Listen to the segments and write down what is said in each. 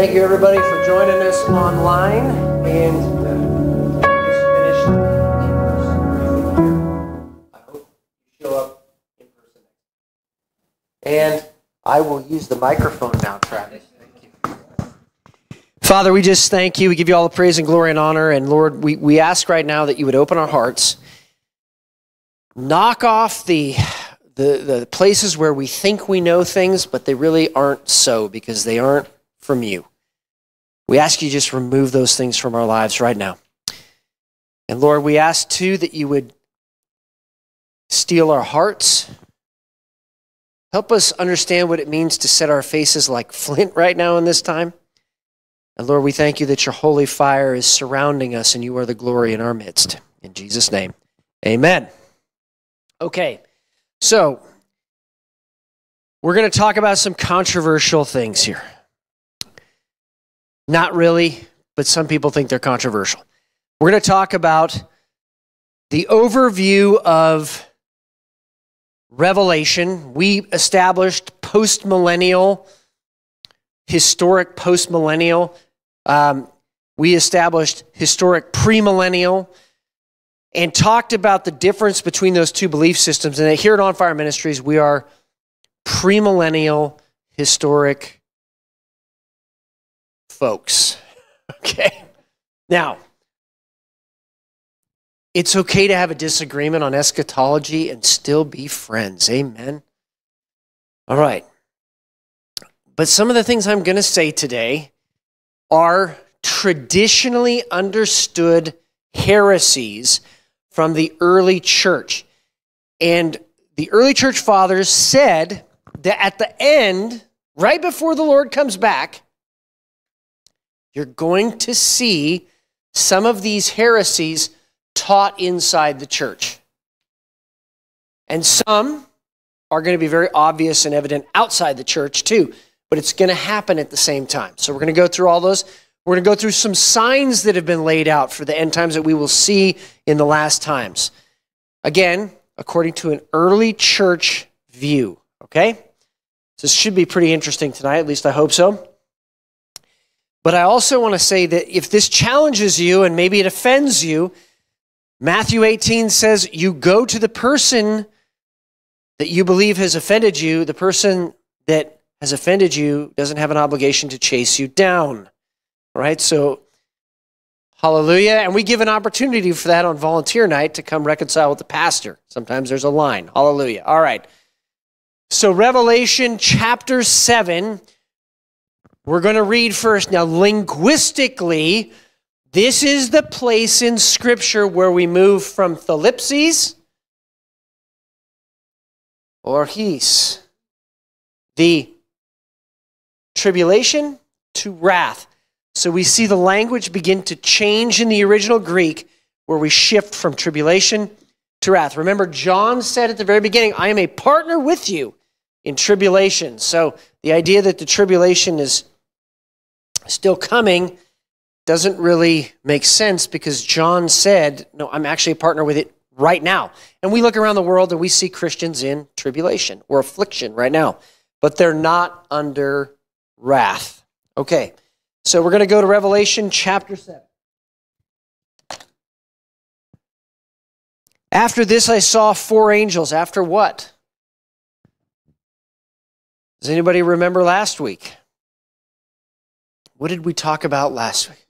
Thank you, everybody, for joining us online. And uh, I. And I will use the microphone now, Travis. Father, we just thank you. We give you all the praise and glory and honor. And Lord, we, we ask right now that you would open our hearts, knock off the the, the places where we think we know things, but they really aren't so because they aren't from you. We ask you just remove those things from our lives right now. And Lord, we ask too that you would steel our hearts. Help us understand what it means to set our faces like flint right now in this time. And Lord, we thank you that your holy fire is surrounding us and you are the glory in our midst. In Jesus' name, amen. Okay, so we're going to talk about some controversial things here. Not really, but some people think they're controversial. We're going to talk about the overview of Revelation. We established post millennial, historic post millennial. Um, we established historic premillennial and talked about the difference between those two belief systems. And here at On Fire Ministries, we are premillennial historic folks. Okay? Now, it's okay to have a disagreement on eschatology and still be friends. Amen. All right. But some of the things I'm going to say today are traditionally understood heresies from the early church. And the early church fathers said that at the end, right before the Lord comes back, you're going to see some of these heresies taught inside the church. And some are going to be very obvious and evident outside the church too, but it's going to happen at the same time. So we're going to go through all those. We're going to go through some signs that have been laid out for the end times that we will see in the last times. Again, according to an early church view, okay? So this should be pretty interesting tonight, at least I hope so. But I also want to say that if this challenges you and maybe it offends you, Matthew 18 says you go to the person that you believe has offended you. The person that has offended you doesn't have an obligation to chase you down. All right? So, hallelujah. And we give an opportunity for that on volunteer night to come reconcile with the pastor. Sometimes there's a line. Hallelujah. All right. So, Revelation chapter 7 we're going to read first. Now, linguistically, this is the place in Scripture where we move from thlipsis or his, the tribulation to wrath. So we see the language begin to change in the original Greek where we shift from tribulation to wrath. Remember, John said at the very beginning, I am a partner with you in tribulation. So the idea that the tribulation is still coming doesn't really make sense because John said, No, I'm actually a partner with it right now. And we look around the world and we see Christians in tribulation or affliction right now, but they're not under wrath. Okay, so we're going to go to Revelation chapter 7. After this, I saw four angels. After what? Does anybody remember last week? What did we talk about last week?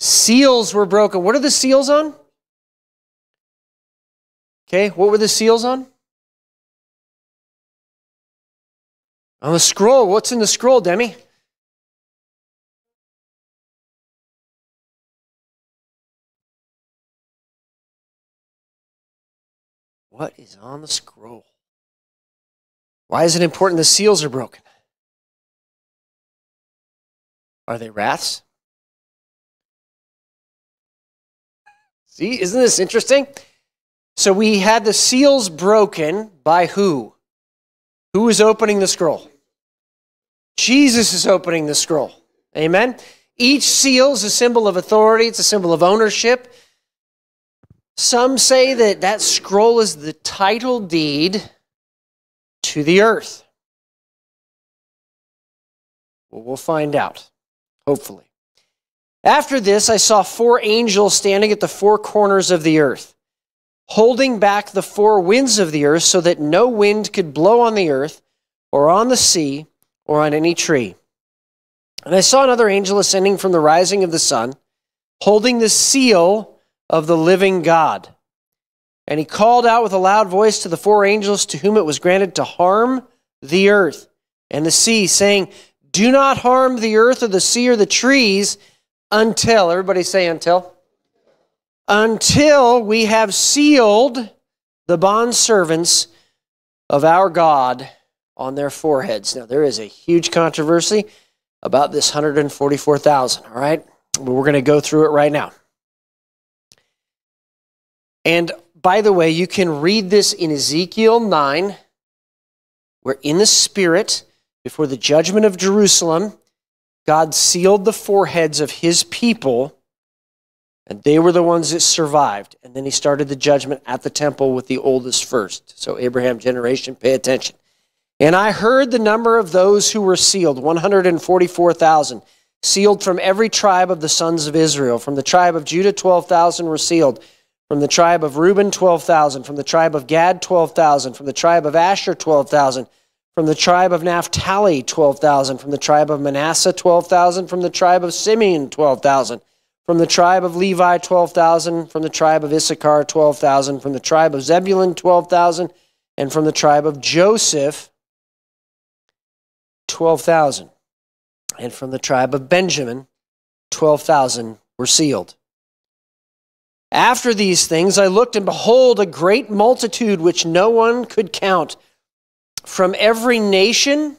Seals were broken. What are the seals on? Okay, what were the seals on? On the scroll. What's in the scroll, Demi? What is on the scroll? Why is it important the seals are broken? Are they wraths? See, isn't this interesting? So we had the seals broken by who? Who is opening the scroll? Jesus is opening the scroll. Amen. Each seal is a symbol of authority, it's a symbol of ownership. Some say that that scroll is the title deed to the earth. Well, we'll find out, hopefully. After this, I saw four angels standing at the four corners of the earth, holding back the four winds of the earth so that no wind could blow on the earth or on the sea or on any tree. And I saw another angel ascending from the rising of the sun, holding the seal of the living God. And he called out with a loud voice to the four angels to whom it was granted to harm the earth and the sea, saying, Do not harm the earth or the sea or the trees until, everybody say until, until we have sealed the bondservants of our God on their foreheads. Now, there is a huge controversy about this 144,000, all right? But we're going to go through it right now. And by the way, you can read this in Ezekiel 9, where in the Spirit, before the judgment of Jerusalem, God sealed the foreheads of his people, and they were the ones that survived. And then he started the judgment at the temple with the oldest first. So, Abraham generation, pay attention. And I heard the number of those who were sealed 144,000, sealed from every tribe of the sons of Israel. From the tribe of Judah, 12,000 were sealed. From the tribe of Reuben, 12,000. From the tribe of Gad, 12,000. From the tribe of Asher, 12,000. From the tribe of Naphtali, 12,000. From the tribe of Manasseh, 12,000. From the tribe of Simeon, 12,000. From the tribe of Levi, 12,000. From the tribe of Issachar, 12,000. From the tribe of Zebulun, 12,000. And from the tribe of Joseph, 12,000. And from the tribe of Benjamin, 12,000 were sealed. After these things, I looked, and behold, a great multitude which no one could count from every nation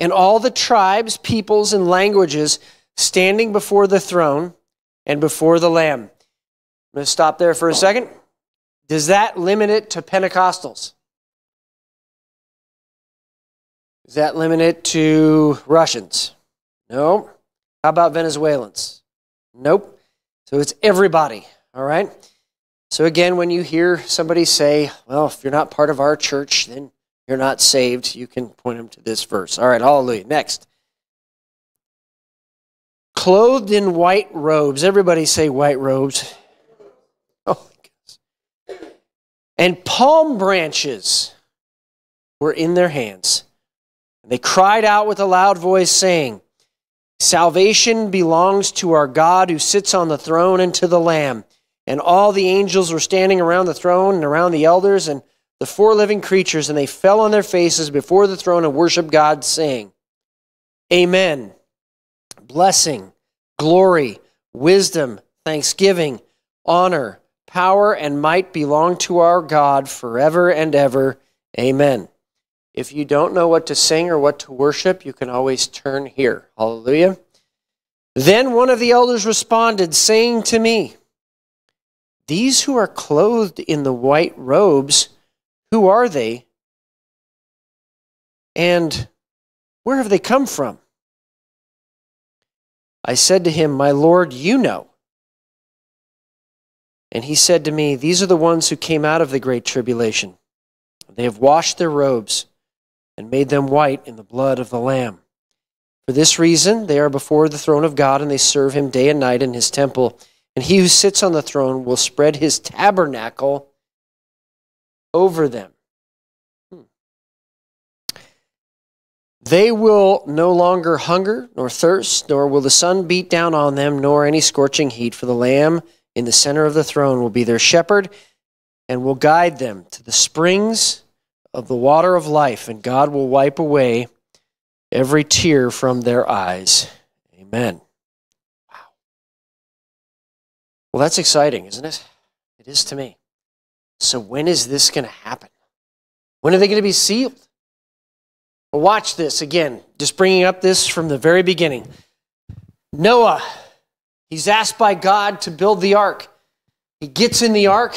and all the tribes, peoples, and languages standing before the throne and before the Lamb. I'm going to stop there for a second. Does that limit it to Pentecostals? Does that limit it to Russians? No. How about Venezuelans? Nope. So it's everybody. All right? So, again, when you hear somebody say, well, if you're not part of our church, then you're not saved, you can point them to this verse. All right, hallelujah. Next. Clothed in white robes. Everybody say white robes. Oh, and palm branches were in their hands. And they cried out with a loud voice, saying, Salvation belongs to our God who sits on the throne and to the Lamb. And all the angels were standing around the throne and around the elders and the four living creatures, and they fell on their faces before the throne and worshiped God, saying, Amen. Blessing, glory, wisdom, thanksgiving, honor, power, and might belong to our God forever and ever. Amen. If you don't know what to sing or what to worship, you can always turn here. Hallelujah. Then one of the elders responded, saying to me, these who are clothed in the white robes, who are they? And where have they come from? I said to him, My Lord, you know. And he said to me, These are the ones who came out of the great tribulation. They have washed their robes and made them white in the blood of the Lamb. For this reason, they are before the throne of God, and they serve him day and night in his temple. And he who sits on the throne will spread his tabernacle over them. Hmm. They will no longer hunger nor thirst, nor will the sun beat down on them, nor any scorching heat, for the Lamb in the center of the throne will be their shepherd and will guide them to the springs of the water of life, and God will wipe away every tear from their eyes. Amen. Wow. Well, that's exciting, isn't it? It is to me. So, when is this going to happen? When are they going to be sealed? Watch this again, just bringing up this from the very beginning. Noah, he's asked by God to build the ark. He gets in the ark.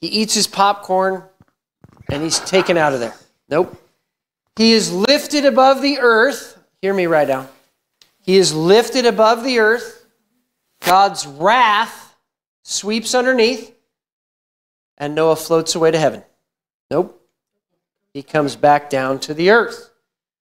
He eats his popcorn and he's taken out of there. Nope. He is lifted above the earth. Hear me right now. He is lifted above the earth. God's wrath sweeps underneath, and Noah floats away to heaven. Nope. he comes back down to the earth.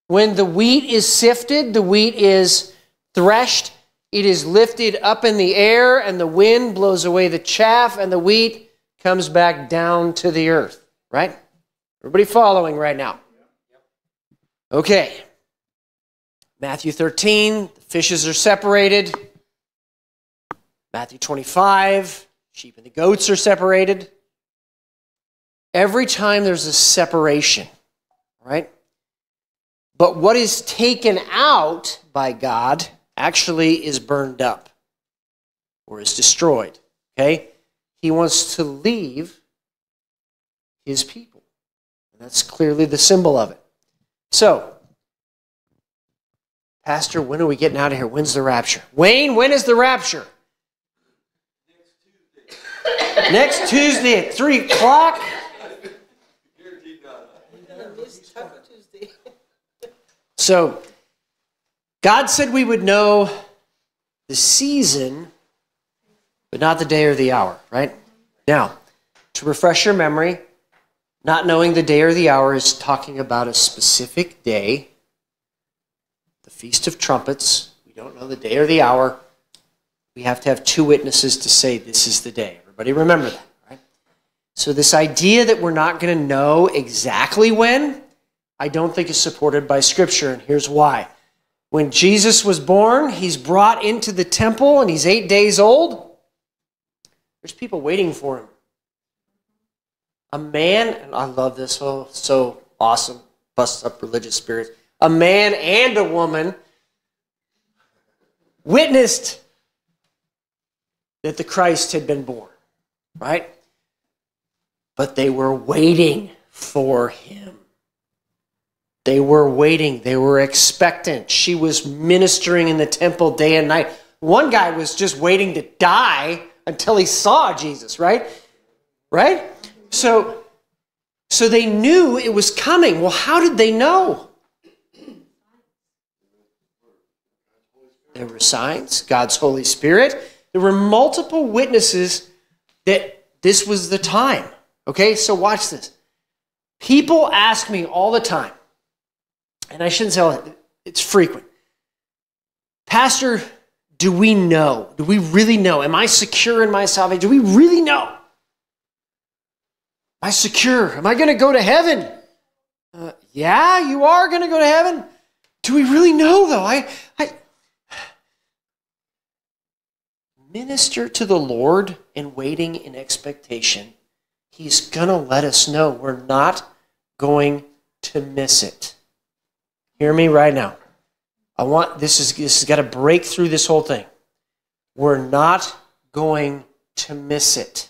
When the wheat is sifted, the wheat is threshed, it is lifted up in the air, and the wind blows away the chaff, and the wheat comes back down to the earth. Right? Everybody following right now? Okay. Matthew 13, the fishes are separated. Matthew 25, sheep and the goats are separated. Every time there's a separation, right? But what is taken out by God actually is burned up or is destroyed. Okay? He wants to leave his people. And that's clearly the symbol of it. So, Pastor, when are we getting out of here? When's the rapture? Wayne, when is the rapture? Next Tuesday at 3 o'clock. So, God said we would know the season, but not the day or the hour, right? Now, to refresh your memory, not knowing the day or the hour is talking about a specific day, the Feast of Trumpets. We don't know the day or the hour. We have to have two witnesses to say this is the day. Everybody remember that, right? So, this idea that we're not going to know exactly when, I don't think is supported by Scripture, and here's why. When Jesus was born, he's brought into the temple and he's eight days old. There's people waiting for him. A man, and I love this, oh, so awesome, busts up religious spirits. A man and a woman witnessed that the Christ had been born, right? But they were waiting for him. They were waiting, they were expectant. She was ministering in the temple day and night. One guy was just waiting to die until he saw Jesus, right? Right? So so they knew it was coming. Well, how did they know? There were signs, God's Holy Spirit. There were multiple witnesses that this was the time. Okay, so watch this. People ask me all the time, and I shouldn't say it's frequent. Pastor, do we know? Do we really know? Am I secure in my salvation? Do we really know? Am I secure? Am I going to go to heaven? Uh, yeah, you are going to go to heaven. Do we really know, though? I, I minister to the Lord and waiting in expectation. He's going to let us know we're not going to miss it. Hear me right now. I want this is this has got to break through this whole thing. We're not going to miss it.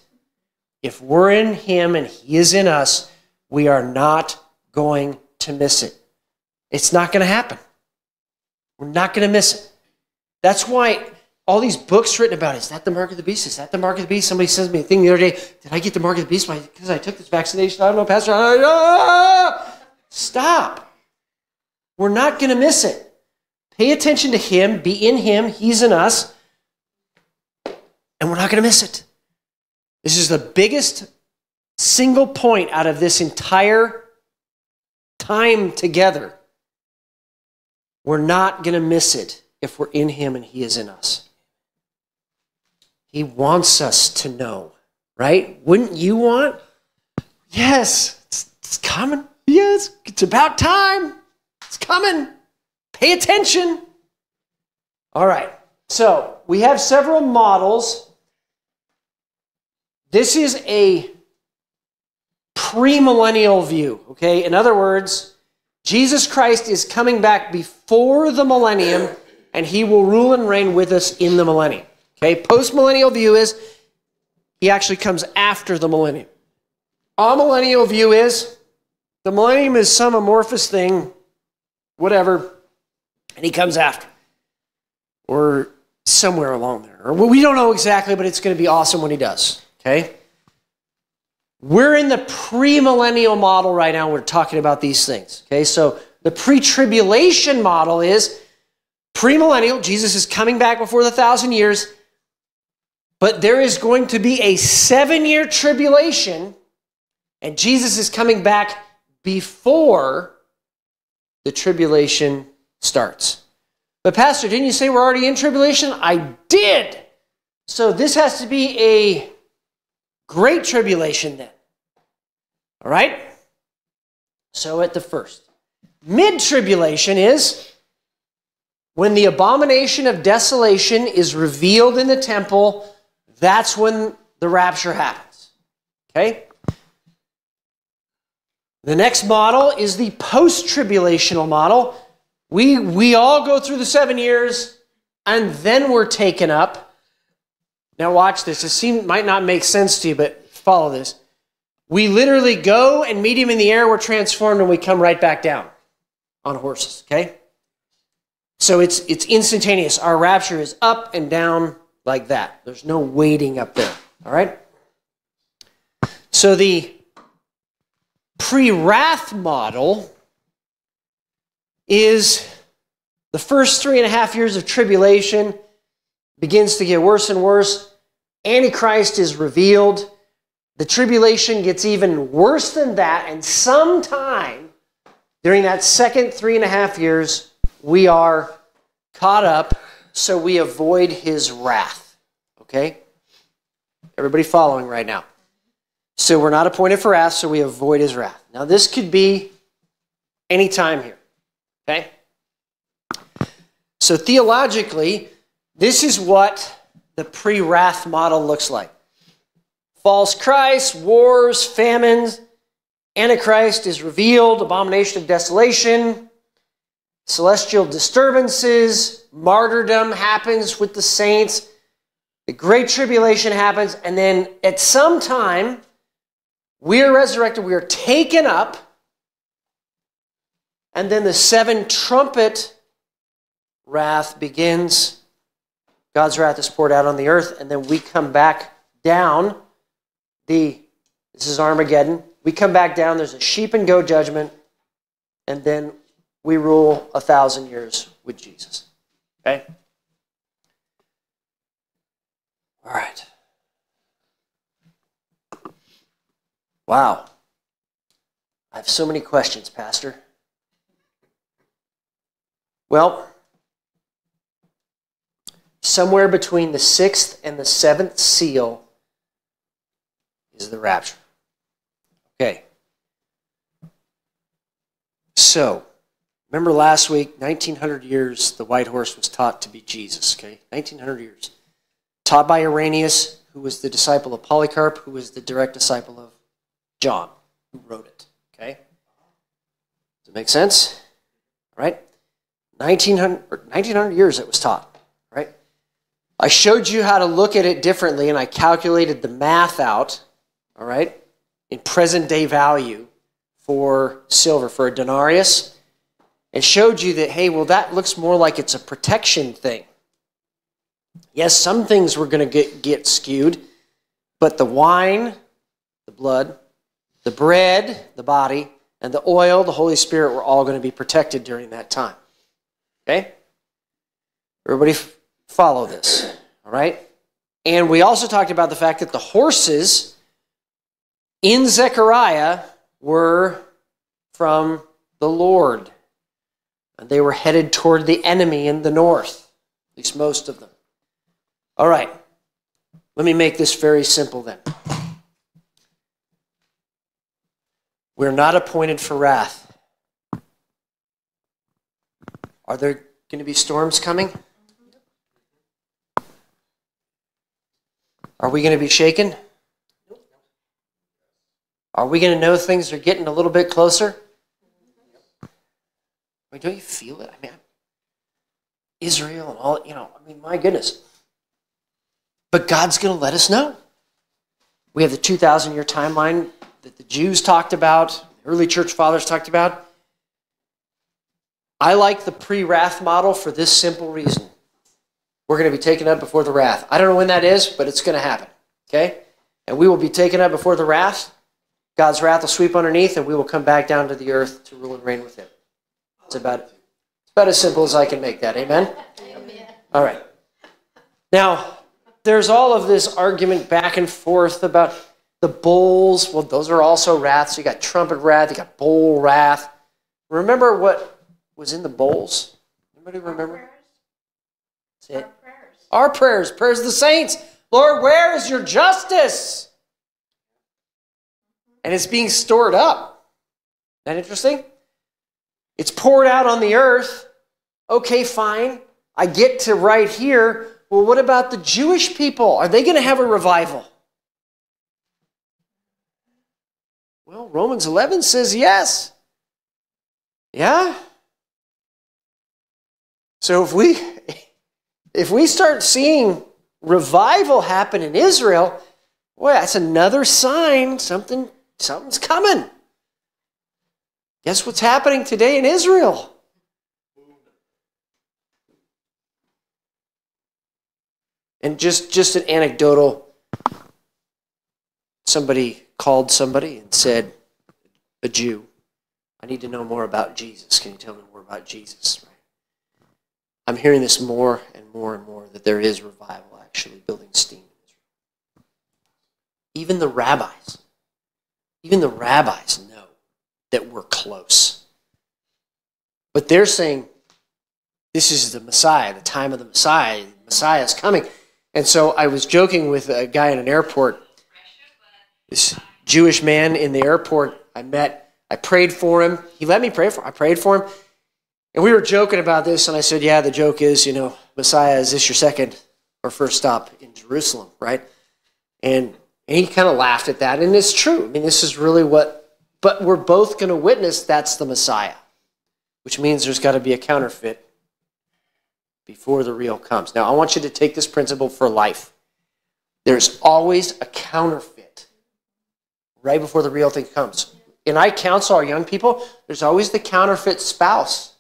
If we're in him and he is in us, we are not going to miss it. It's not going to happen. We're not going to miss it. That's why all these books written about is that the mark of the beast? Is that the mark of the beast? Somebody sends me a thing the other day. Did I get the mark of the beast because I took this vaccination? I don't know, Pastor. I, Ah! Stop. We're not going to miss it. Pay attention to Him, be in Him, He's in us, and we're not going to miss it. This is the biggest single point out of this entire time together. We're not going to miss it if we're in Him and He is in us. He wants us to know, right? Wouldn't you want? Yes, it's, it's coming. Yes, it's about time. It's coming. Pay attention. All right. So we have several models. This is a premillennial view. Okay. In other words, Jesus Christ is coming back before the millennium and he will rule and reign with us in the millennium. Okay. Postmillennial view is he actually comes after the millennium. Amillennial view is the millennium is some amorphous thing whatever, and he comes after. Or somewhere along there. Or we don't know exactly, but it's going to be awesome when he does. Okay? We're in the premillennial model right now. We're talking about these things. Okay, so the pre tribulation model is premillennial. Jesus is coming back before the thousand years, but there is going to be a seven year tribulation, and Jesus is coming back before the tribulation starts. But, Pastor, didn't you say we're already in tribulation? I did. So, this has to be a great tribulation then. All right? So, at the first. Mid tribulation is when the abomination of desolation is revealed in the temple, that's when the rapture happens. Okay? The next model is the post tribulational model. We, we all go through the seven years and then we're taken up. Now, watch this. It seem, might not make sense to you, but follow this. We literally go and meet him in the air, we're transformed, and we come right back down on horses, okay? So it's, it's instantaneous. Our rapture is up and down like that. There's no waiting up there, all right? So the pre wrath model is the first three and a half years of tribulation begins to get worse and worse. Antichrist is revealed. The tribulation gets even worse than that, and sometime during that second three and a half years, we are caught up so we avoid his wrath. Okay? Everybody following right now? So we're not appointed for wrath, so we avoid his wrath. Now, this could be any time here. Okay? So theologically, this is what the pre wrath model looks like false Christ, wars, famines, Antichrist is revealed, abomination of desolation, celestial disturbances, martyrdom happens with the saints, the great tribulation happens, and then at some time, we are resurrected, we are taken up, and then the seven trumpet wrath begins. God's wrath is poured out on the earth, and then we come back down. The this is Armageddon. We come back down. There's a sheep and goat judgment, and then we rule a thousand years with Jesus. Okay. All right. Wow. I have so many questions, Pastor. Well, somewhere between the sixth and the seventh seal is the rapture. Okay. So, remember last week, 1900 years, the white horse was taught to be Jesus, okay? 1900 years. Taught by Irenaeus, who was the disciple of Polycarp, who was the direct disciple of John, who wrote it. Okay? Does it make sense? All right? 1900, 1900 years it was taught, right? I showed you how to look at it differently and I calculated the math out, all right, in present day value for silver, for a denarius, and showed you that, hey, well, that looks more like it's a protection thing. Yes, some things were going to get, get skewed, but the wine, the blood, the bread, the body, and the oil, the Holy Spirit, were all going to be protected during that time. Okay? Everybody follow this. All right? And we also talked about the fact that the horses in Zechariah were from the Lord. And they were headed toward the enemy in the north, at least most of them. All right. Let me make this very simple then. We're not appointed for wrath. Are there going to be storms coming? Are we going to be shaken? Are we going to know things are getting a little bit closer? I mean, don't you feel it? I mean, Israel and all, you know, I mean, my goodness. But God's going to let us know. We have the 2,000 year timeline that the Jews talked about, early church fathers talked about. I like the pre wrath model for this simple reason. We're going to be taken up before the wrath. I don't know when that is, but it's going to happen. Okay? And we will be taken up before the wrath. God's wrath will sweep underneath, and we will come back down to the earth to rule and reign with Him. It's about, it's about as simple as I can make that. Amen? Amen. All right. Now, there's all of this argument back and forth about the bowls, well, those are also wrath. So you got trumpet wrath, you got bowl wrath. Remember what was in the bowls? Anybody remember? That's it. Our prayers, prayers of the saints. Lord, where is your justice? And it's being stored up. Isn't that interesting? It's poured out on the earth. Okay, fine. I get to right here. Well, what about the Jewish people? Are they going to have a revival? Well, Romans 11 says yes. Yeah? So if we if we start seeing revival happen in Israel, well, that's another sign something something's coming. Guess what's happening today in Israel? And just just an anecdotal somebody called somebody and said, a Jew, I need to know more about Jesus. Can you tell me more about Jesus? I'm hearing this more and more and more that there is revival actually building steam. Even the rabbis, even the rabbis know that we're close. But they're saying this is the Messiah, the time of the Messiah. The Messiah is coming. And so I was joking with a guy in an airport. This Jewish man in the airport I met. I prayed for him. He let me pray for him. I prayed for him. And we were joking about this, and I said, Yeah, the joke is, you know, Messiah, is this your second or first stop in Jerusalem, right? And, and he kind of laughed at that. And it's true. I mean, this is really what, but we're both going to witness that's the Messiah, which means there's got to be a counterfeit before the real comes. Now, I want you to take this principle for life. There's always a counterfeit right before the real thing comes. And I counsel our young people, there's always the counterfeit spouse.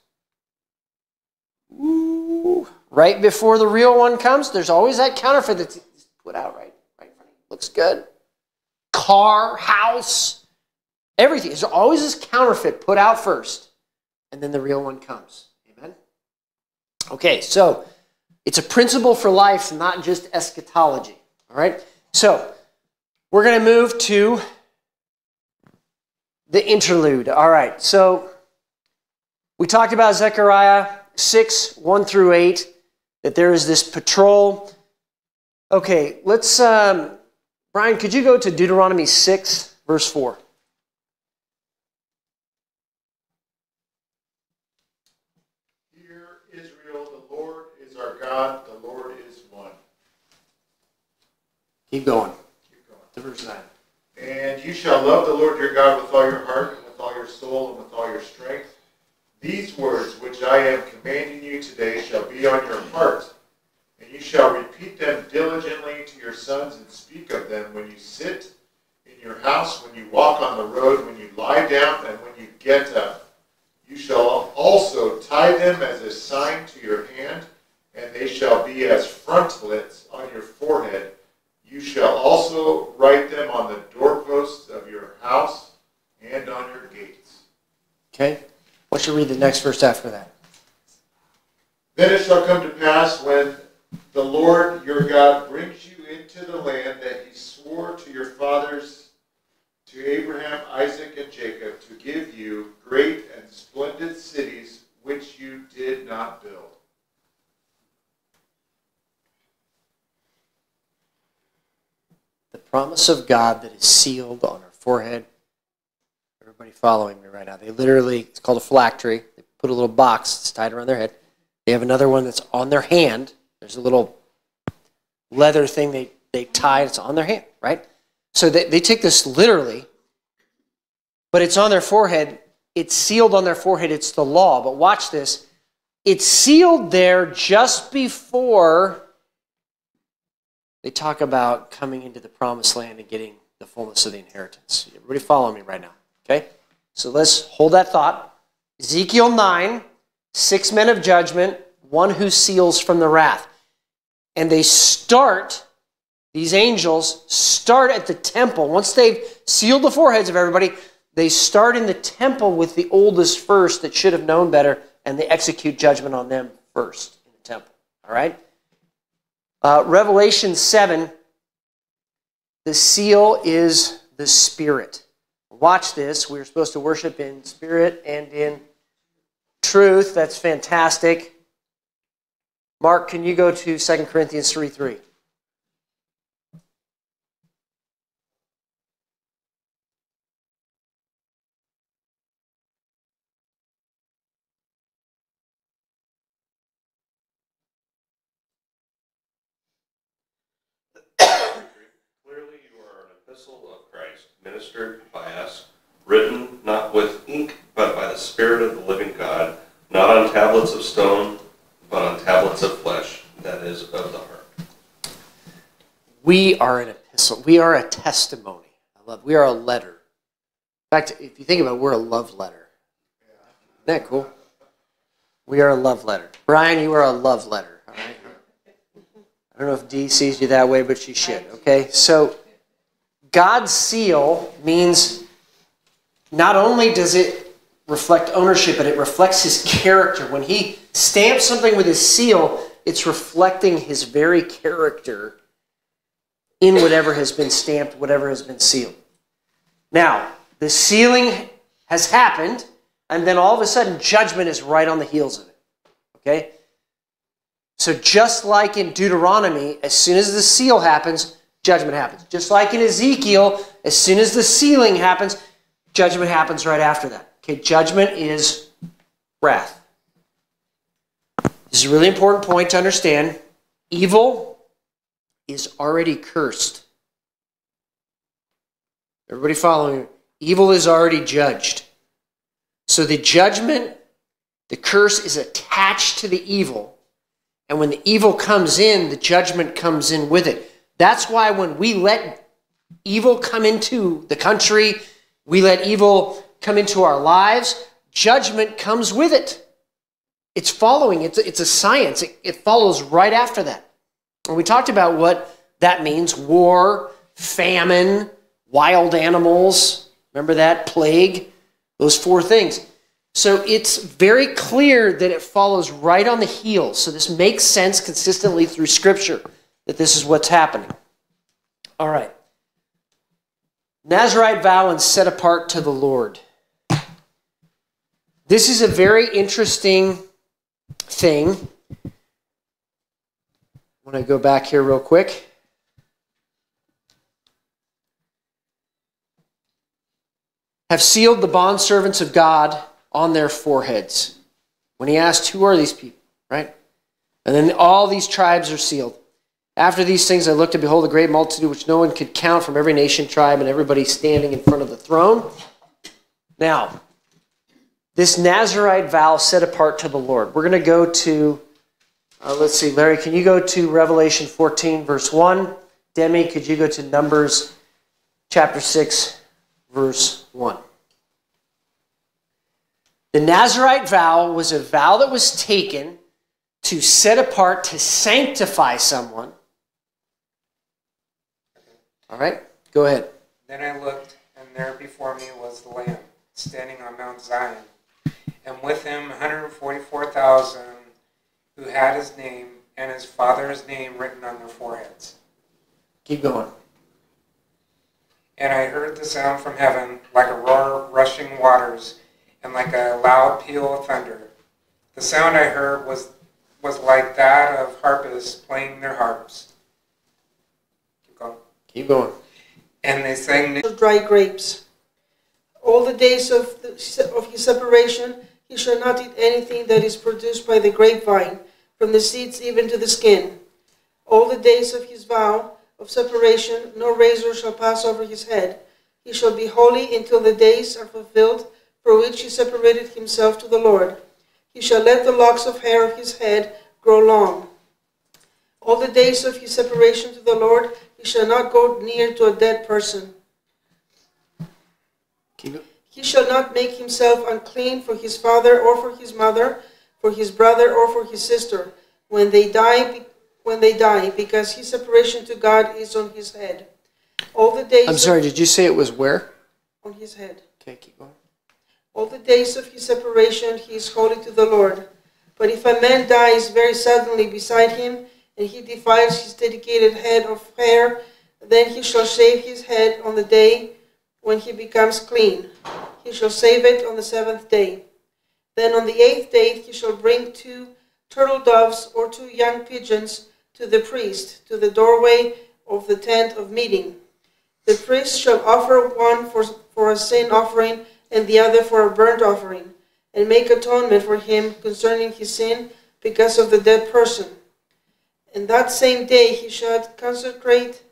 Ooh, right before the real one comes, there's always that counterfeit that's put out right, right Looks good. Car, house, everything. There's always this counterfeit put out first, and then the real one comes. Amen? Okay, so it's a principle for life, not just eschatology. All right? So we're going to move to the interlude. All right, so we talked about Zechariah 6, 1 through 8, that there is this patrol. Okay, let's, um, Brian, could you go to Deuteronomy 6, verse 4? Hear, Israel, the Lord is our God, the Lord is one. Keep going. Keep going. To verse 9. And you shall love the Lord your God with all your heart, and with all your soul, and with all your strength. These words which I am commanding you today shall be on your heart, and you shall repeat them diligently to your sons, and speak of them when you sit in your house, when you walk on the road, when you lie down, and when you get up. You shall also tie them as a sign to your hand, and they shall be as frontlets on your forehead you shall also write them on the doorposts of your house and on your gates. Okay? What you read the next verse after that? Then it shall come to pass when the Lord your God brings you into the land that he swore to your fathers, to Abraham, Isaac, and Jacob, to give you great and splendid cities which you did not build. Promise of God that is sealed on our forehead. Everybody following me right now. They literally, it's called a phylactery. They put a little box that's tied around their head. They have another one that's on their hand. There's a little leather thing they, they tie, it's on their hand, right? So they, they take this literally, but it's on their forehead. It's sealed on their forehead. It's the law. But watch this. It's sealed there just before they talk about coming into the promised land and getting the fullness of the inheritance. Everybody follow me right now, okay? So let's hold that thought. Ezekiel 9, six men of judgment, one who seals from the wrath. And they start, these angels start at the temple. Once they've sealed the foreheads of everybody, they start in the temple with the oldest first that should have known better, and they execute judgment on them first in the temple. All right? Uh, Revelation 7, The seal is the Spirit. Watch this. We're supposed to worship in spirit and in truth. That's fantastic. Mark, can you go to 2 Corinthians 3 3? Epistle of Christ, ministered by us, written not with ink, but by the Spirit of the living God, not on tablets of stone, but on tablets of flesh, that is, of the heart. We are an epistle. We are a testimony. I love. We are a letter. In fact, if you think about it, we're a love letter. Isn't that cool? We are a love letter. Brian, you are a love letter. All right. I don't know if Dee sees you that way, but she should. Okay. So, God's seal means not only does it reflect ownership, but it reflects His character. When He stamps something with His seal, it's reflecting His very character in whatever has been stamped, whatever has been sealed. Now, the sealing has happened, and then all of a sudden, judgment is right on the heels of it. Okay? So, just like in Deuteronomy, as soon as the seal happens, judgment happens. Just like in Ezekiel, as soon as the sealing happens, judgment happens right after that. Okay? Judgment is wrath. This is a really important point to understand. Evil is already cursed. Everybody following? Evil is already judged. So the judgment, the curse is attached to the evil. And when the evil comes in, the judgment comes in with it. That's why when we let evil come into the country, we let evil come into our lives, judgment comes with it. It's following, it's, it's a science, it, it follows right after that. And we talked about what that means war, famine, wild animals. Remember that? Plague, those four things. So it's very clear that it follows right on the heels. So this makes sense consistently through Scripture that this is what's happening. All right. Nazarite vow and set apart to the Lord. This is a very interesting thing. I want to go back here real quick. Have sealed the bondservants of God on their foreheads. When he asked, Who are these people? Right? And then all these tribes are sealed. After these things, I looked and behold a great multitude which no one could count from every nation, tribe, and everybody standing in front of the throne. Now, this Nazarite vow set apart to the Lord. We're going to go to, uh, let's see, Larry, can you go to Revelation 14, verse 1? Demi, could you go to Numbers chapter 6, verse 1? The Nazarite vow was a vow that was taken to set apart, to sanctify someone. All right, go ahead. Then I looked, and there before me was the Lamb, standing on Mount Zion, and with him 144,000 who had his name and his father's name written on their foreheads. Keep going. And I heard the sound from heaven like a roar of rushing waters and like a loud peal of thunder. The sound I heard was, was like that of harpists playing their harps. Keep going. And they sang new of dry grapes. All the days of, the, of his separation, he shall not eat anything that is produced by the grapevine, from the seeds even to the skin. All the days of his vow of separation, no razor shall pass over his head. He shall be holy until the days are fulfilled for which he separated himself to the Lord. He shall let the locks of hair of his head grow long. All the days of his separation to the Lord, he shall not go near to a dead person. He shall not make himself unclean for his father or for his mother, for his brother or for his sister, when they die, when they die, because his separation to God is on his head. All the days I'm of- sorry, did you say it was where? on his head. Okay, keep going. All the days of his separation he is holy to the Lord. But if a man dies very suddenly beside him, and he defiles his dedicated head of hair Then he shall shave his head on the day when he becomes clean. He shall shave it on the seventh day. Then on the eighth day he shall bring two turtle doves or two young pigeons to the priest, to the doorway of the tent of meeting. The priest shall offer one for, for a sin offering and the other for a burnt offering, and make atonement for him concerning his sin because of the dead person. And that same day he shall consecrate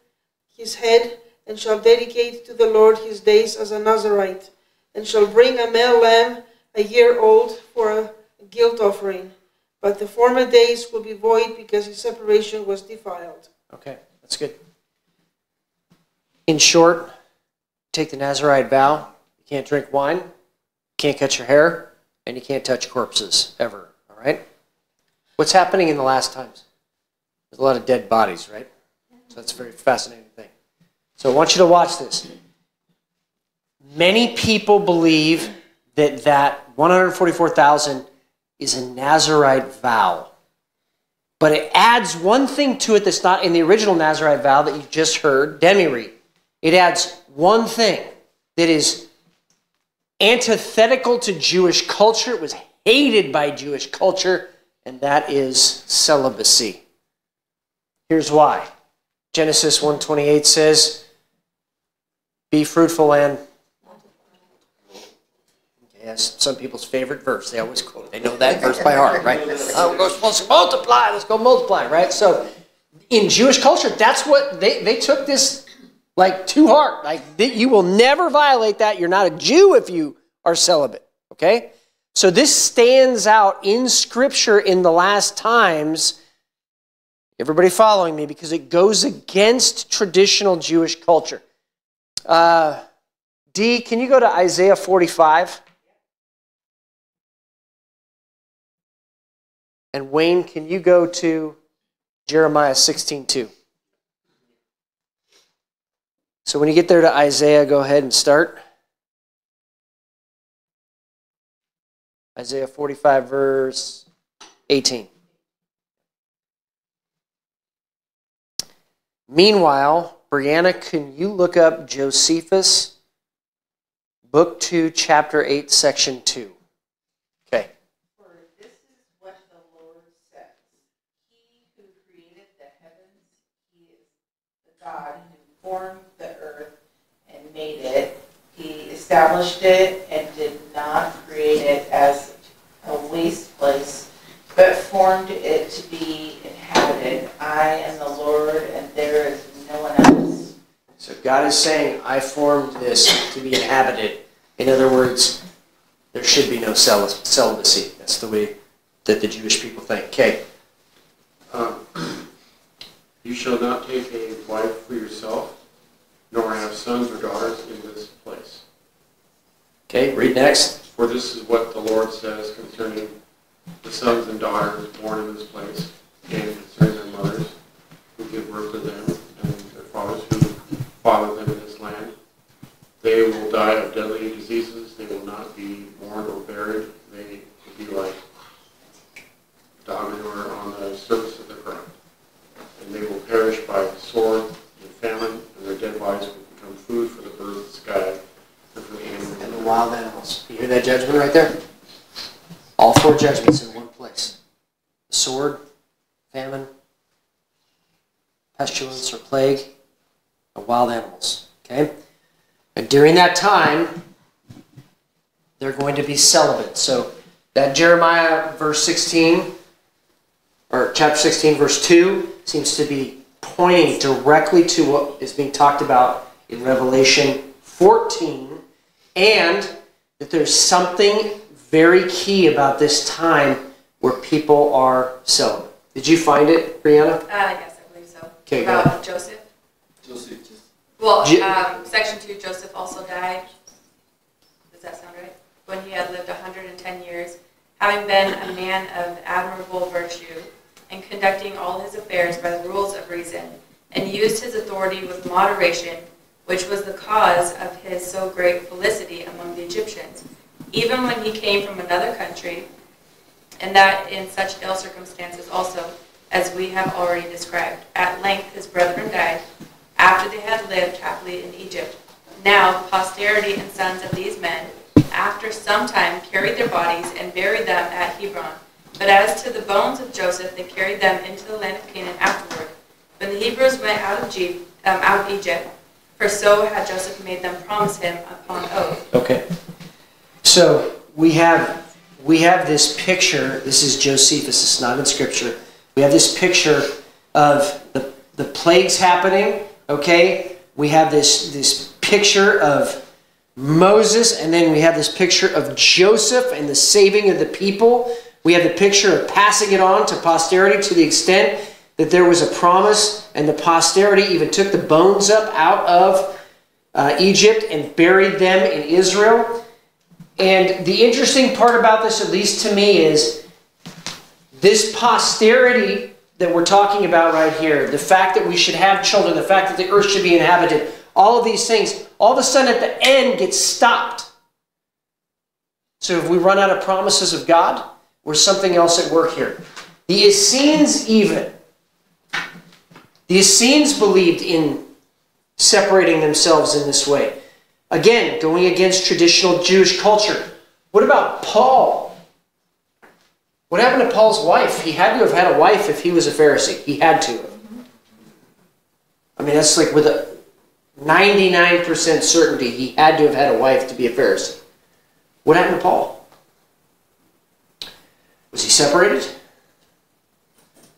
his head, and shall dedicate to the Lord his days as a Nazarite, and shall bring a male lamb a year old for a guilt offering. But the former days will be void because his separation was defiled. Okay, that's good. In short, take the Nazarite vow. You can't drink wine, you can't cut your hair, and you can't touch corpses ever. All right? What's happening in the last times? A lot of dead bodies, right? So that's a very fascinating thing. So I want you to watch this. Many people believe that that 144,000 is a Nazarite vow. But it adds one thing to it that's not in the original Nazarite vow that you just heard, Demi read. It adds one thing that is antithetical to Jewish culture. It was hated by Jewish culture, and that is celibacy. Here's why. Genesis 1:28 says, "Be fruitful and Yes, some people's favorite verse. They always quote. They know that verse by heart, right? Oh, we're supposed to multiply. Let's go multiply, right? So, in Jewish culture, that's what they they took this like to heart. Like you will never violate that. You're not a Jew if you are celibate. Okay. So this stands out in Scripture in the last times. Everybody following me because it goes against traditional Jewish culture. Uh, D, can you go to Isaiah 45? And Wayne, can you go to Jeremiah 16:2? So when you get there to Isaiah, go ahead and start. Isaiah 45, verse 18. Meanwhile, Brianna, can you look up Josephus, book 2, chapter 8, section 2? Okay. For this is what the Lord says. He who created the heavens, he is the God who formed the earth and made it. He established it and did not create it as a waste place, but formed it to be inhabited. I am the Lord, and there is no one else. So God is saying, I formed this to be inhabited. In other words, there should be no cel- celibacy. That's the way that the Jewish people think. Okay. Um, You shall not take a wife for yourself, nor have sons or daughters in this place. Okay, read next. For this is what the Lord says concerning the sons and daughters born in this place, and concerning their mothers who give birth to them, and their fathers who father them in this land. They will die of deadly diseases, they will not be mourned or buried, they will be like dog manure on the surface of the ground. And they will perish by sword and famine, and their dead bodies will become food for the birds of the sky and for the animals. And the wild animals. You hear that judgment right there? All four judgments in one place. The sword, famine, pestilence or plague, and wild animals. Okay? And during that time, they're going to be celibate. So that Jeremiah verse 16, or chapter 16, verse 2, seems to be pointing directly to what is being talked about in Revelation 14, and that there's something very key about this time where people are celibate. Did you find it, Brianna? Uh, yes, I believe so. Okay, go About Joseph. Well, Je- um, section two, Joseph also died. Does that sound right? When he had lived hundred and ten years, having been a man of admirable virtue, and conducting all his affairs by the rules of reason, and used his authority with moderation, which was the cause of his so great felicity among the Egyptians, even when he came from another country, and that in such ill circumstances also, as we have already described. At length his brethren died, after they had lived happily in Egypt. Now posterity and sons of these men, after some time, carried their bodies and buried them at Hebron. But as to the bones of Joseph, they carried them into the land of Canaan afterward. When the Hebrews went out of, um, out of Egypt, for so had Joseph made them promise him upon oath. Okay. So we have we have this picture. This is Josephus. It's not in scripture. We have this picture of the, the plagues happening. Okay. We have this this picture of Moses, and then we have this picture of Joseph and the saving of the people. We have the picture of passing it on to posterity to the extent that there was a promise, and the posterity even took the bones up out of uh, Egypt and buried them in Israel. And the interesting part about this, at least to me, is this posterity that we're talking about right here, the fact that we should have children, the fact that the earth should be inhabited, all of these things, all of a sudden at the end gets stopped. So if we run out of promises of God, or something else at work here. The Essenes even, the Essenes believed in separating themselves in this way. Again, going against traditional Jewish culture. What about Paul? What happened to Paul's wife? He had to have had a wife if he was a Pharisee. He had to. I mean, that's like with a 99% certainty he had to have had a wife to be a Pharisee. What happened to Paul? Was he separated?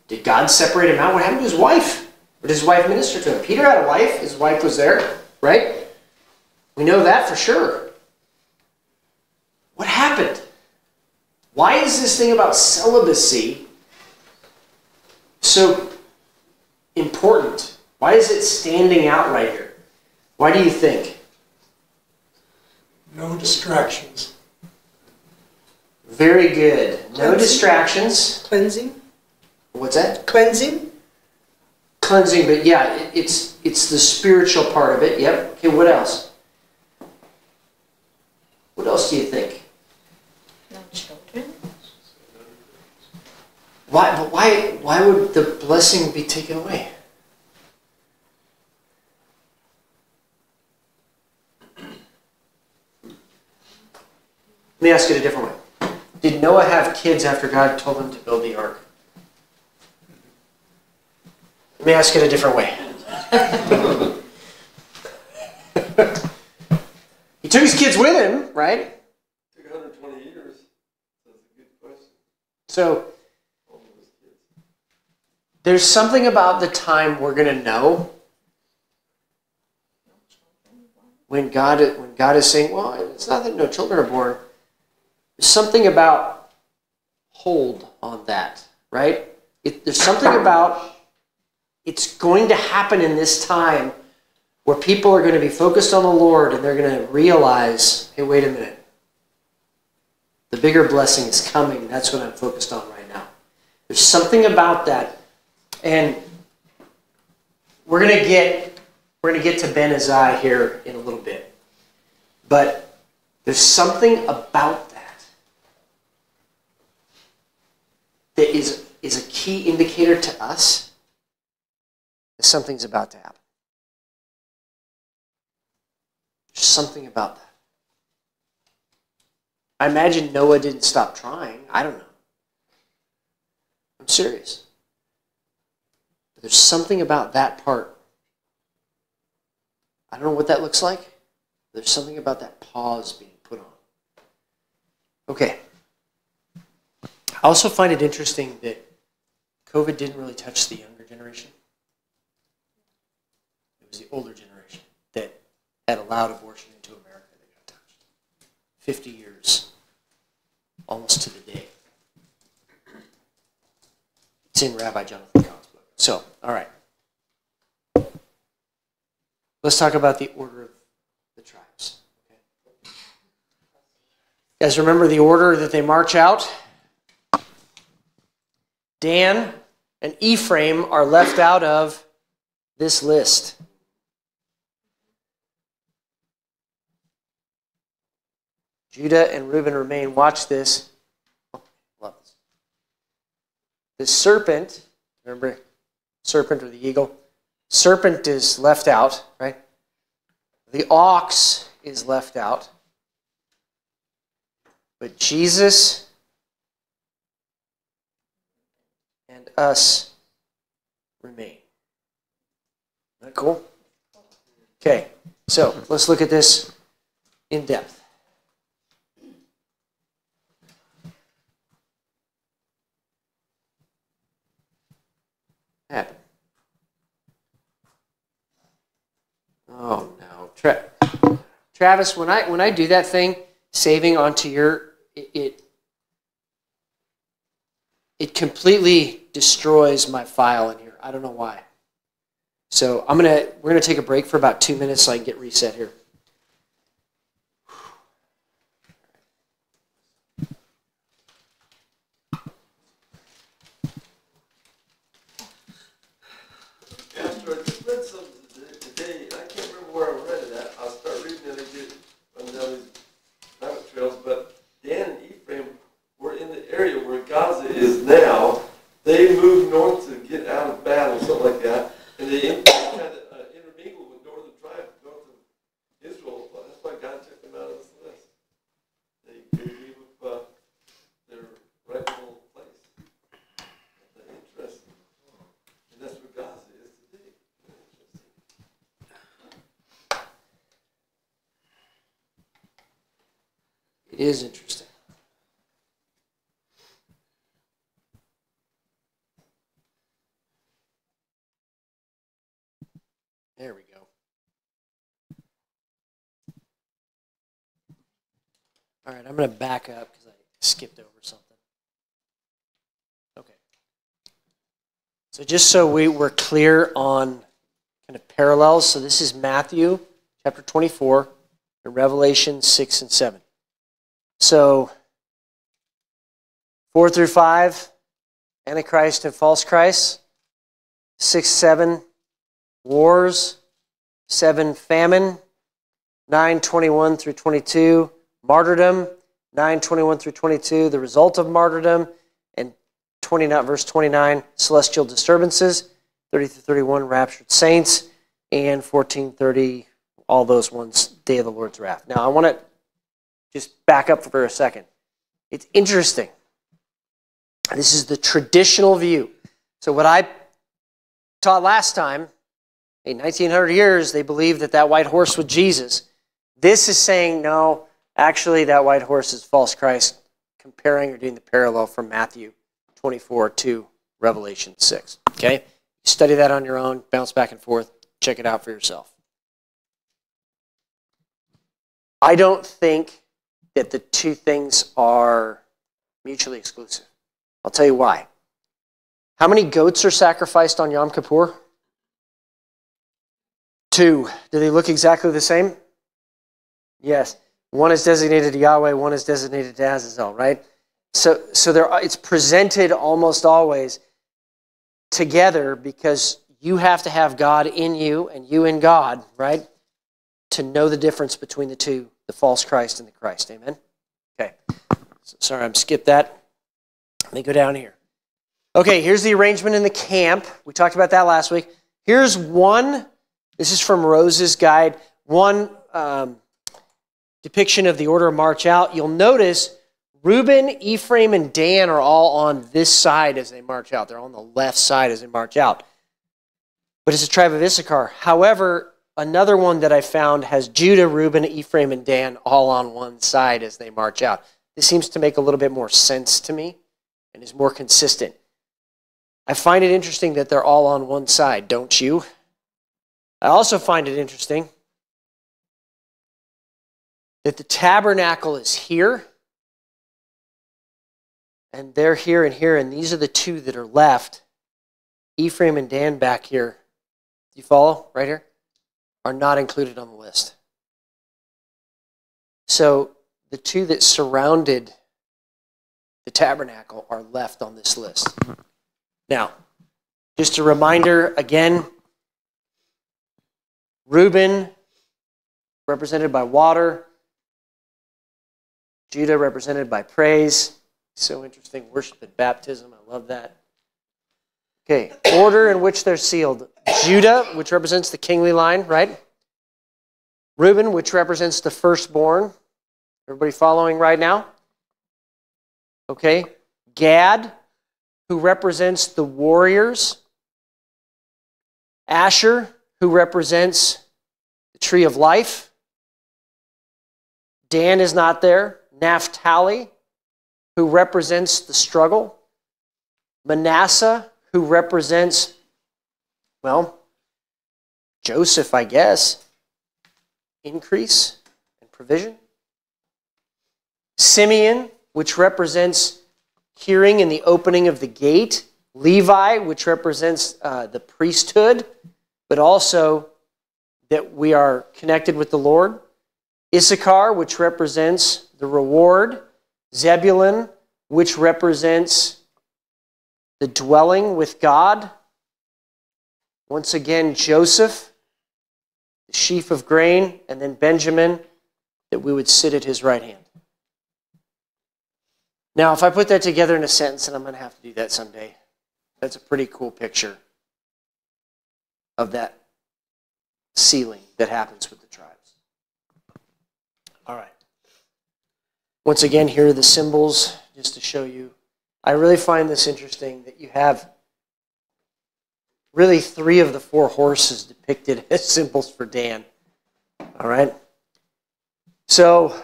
Did God separate him out? What happened to his wife? Did his wife minister to him? Peter had a wife. His wife was there, right? We know that for sure. What happened? Why is this thing about celibacy so important? Why is it standing out right here? Why do you think? No distractions. Very good. No distractions. Cleansing? What's that? Cleansing? Cleansing, but yeah, it, it's it's the spiritual part of it. Yep. Okay, what else? What else do you think? No children? Why but why why would the blessing be taken away? Let me ask it a different way. Did Noah have kids after God told him to build the ark? Let me ask it a different way. took his kids with him, right? Took 120 years. That's a good question. So All of his kids. there's something about the time we're going to know when God when God is saying, "Well, it's not that no children are born." There's something about hold on that, right? It, there's something about it's going to happen in this time where people are going to be focused on the Lord and they're going to realize, "Hey, wait a minute. The bigger blessing is coming. That's what I'm focused on right now." There's something about that, and we're gonna get we're gonna get to Ben Azzai here in a little bit, but there's something about that that is is a key indicator to us that something's about to happen. There's something about that. I imagine Noah didn't stop trying. I don't know. I'm serious. But there's something about that part. I don't know what that looks like. There's something about that pause being put on. Okay. I also find it interesting that COVID didn't really touch the younger generation. It was the older generation allowed abortion into America that got touched. 50 years, almost to the day. It's in Rabbi Jonathan book. So, all right. Let's talk about the order of the tribes. Okay. Guys remember the order that they march out? Dan and Ephraim are left out of this list. Judah and Reuben remain. Watch this. The serpent, remember serpent or the eagle, serpent is left out, right? The ox is left out. But Jesus and us remain. Isn't that cool? Okay, so let's look at this in depth. Happen. Oh no, Tra- Travis. When I when I do that thing, saving onto your it, it it completely destroys my file in here. I don't know why. So I'm gonna we're gonna take a break for about two minutes so I can get reset here. Pastor, I just read something today- today, and I can't remember where I read it at. I'll start reading it and get, run down these rabbit trails, but Dan and Ephraim were in the area where Gaza is now. They moved north to get out of battle, something like that, and they in- kind of uh, intermingled with northern tribes, north of Israel. Well, That's why God took them out of this list. They, they gave up, uh, their rightful place. Interesting. And that's where Gaza is today. Interesting. It is interesting. There we go. All right, I'm going to back up because I skipped over something. Okay. So just so we were clear on kind of parallels, so this is Matthew chapter 24 and Revelation 6 and 7. So, four through five, Antichrist and false Christ. Six, seven, wars. Seven, famine. Nine, 21 through 22, martyrdom. Nine, 21 through 22, the result of martyrdom. And 29, verse 29, celestial disturbances. 30 through 31, raptured saints. And 14, 30, all those ones, day of the Lord's wrath. Now, I want to just back up for a second. It's interesting. This is the traditional view. So, what I taught last time, in 1900 years, they believed that that white horse was Jesus. This is saying, no, actually, that white horse is false Christ, comparing or doing the parallel from Matthew 24 to Revelation 6. Okay? Study that on your own, bounce back and forth, check it out for yourself. I don't think that the two things are mutually exclusive. I'll tell you why. How many goats are sacrificed on Yom Kippur? Two. Do they look exactly the same? Yes. One is designated to Yahweh, one is designated to Azazel, right? So, so there, it's presented almost always together because you have to have God in you and you in God, right? To know the difference between the two, the false Christ and the Christ. Amen? Okay. So, sorry, I'm skipped that. Let me go down here. Okay, here's the arrangement in the camp. We talked about that last week. Here's one. This is from Rose's guide. One um, depiction of the order of march out. You'll notice Reuben, Ephraim, and Dan are all on this side as they march out. They're on the left side as they march out. But it's a tribe of Issachar. However, another one that I found has Judah, Reuben, Ephraim, and Dan all on one side as they march out. This seems to make a little bit more sense to me and is more consistent. I find it interesting that they're all on one side, don't you? I also find it interesting that the tabernacle is here, and they're here and here, and these are the two that are left. Ephraim and Dan back here, do you follow right here? Are not included on the list. So the two that surrounded the tabernacle are left on this list. Now, just a reminder again Reuben, represented by water, Judah, represented by praise. So interesting. Worship and baptism. I love that. Okay, order in which they're sealed. Judah, which represents the kingly line, right? Reuben, which represents the firstborn. Everybody following right now? Okay. Gad, who represents the warriors. Asher, who represents the tree of life. Dan is not there. Naphtali, who represents the struggle. Manasseh, who represents, well, Joseph, I guess, increase and provision. Simeon, which represents hearing and the opening of the gate. Levi, which represents uh, the priesthood, but also that we are connected with the Lord. Issachar, which represents the reward. Zebulun, which represents the dwelling with God. Once again, Joseph, the sheaf of grain, and then Benjamin, that we would sit at his right hand. Now, if I put that together in a sentence, and I'm going to have to do that someday, that's a pretty cool picture of that sealing that happens with the tribes. All right. Once again, here are the symbols just to show you. I really find this interesting that you have really three of the four horses depicted as symbols for Dan. All right. So,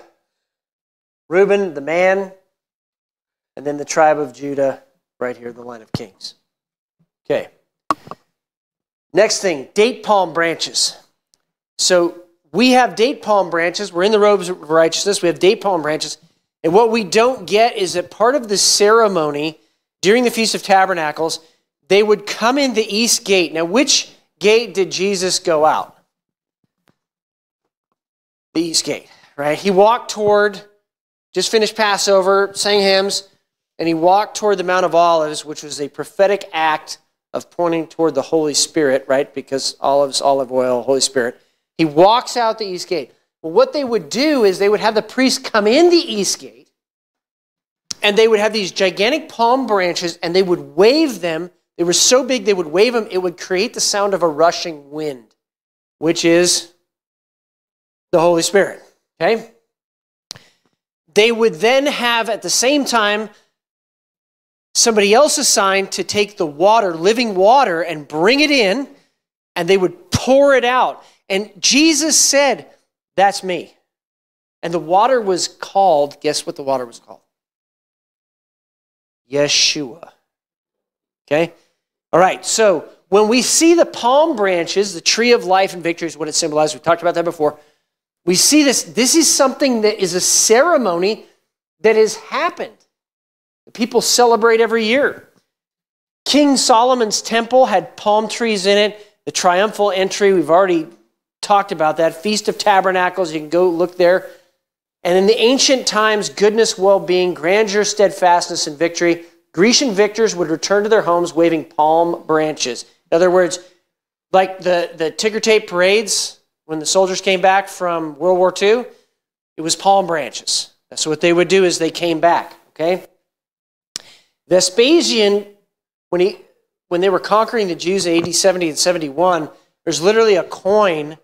Reuben, the man, and then the tribe of Judah, right here, the line of kings. Okay. Next thing, date palm branches. So we have date palm branches. We're in the robes of righteousness. We have date palm branches. And what we don't get is that part of the ceremony during the Feast of Tabernacles, they would come in the east gate. Now, which gate did Jesus go out? The east gate, right? He walked toward, just finished Passover, sang hymns, and he walked toward the Mount of Olives, which was a prophetic act of pointing toward the Holy Spirit, right? Because olives, olive oil, Holy Spirit. He walks out the east gate. Well, what they would do is they would have the priest come in the east gate, and they would have these gigantic palm branches, and they would wave them. They were so big, they would wave them. It would create the sound of a rushing wind, which is the Holy Spirit. Okay? They would then have at the same time somebody else assigned to take the water, living water, and bring it in, and they would pour it out. And Jesus said, That's me. And the water was called, guess what the water was called? Yeshua. Okay? All right, so when we see the palm branches, the tree of life and victory is what it symbolizes. We talked about that before. We see this. This is something that is a ceremony that has happened. People celebrate every year. King Solomon's temple had palm trees in it. The triumphal entry, we've already talked about that. Feast of Tabernacles, you can go look there. And in the ancient times, goodness, well being, grandeur, steadfastness, and victory, Grecian victors would return to their homes waving palm branches. In other words, like the, the ticker tape parades when the soldiers came back from World War II, it was palm branches. That's what they would do as they came back, okay? Vespasian, when, he, when they were conquering the Jews in AD 70 and 71, there's literally a coin,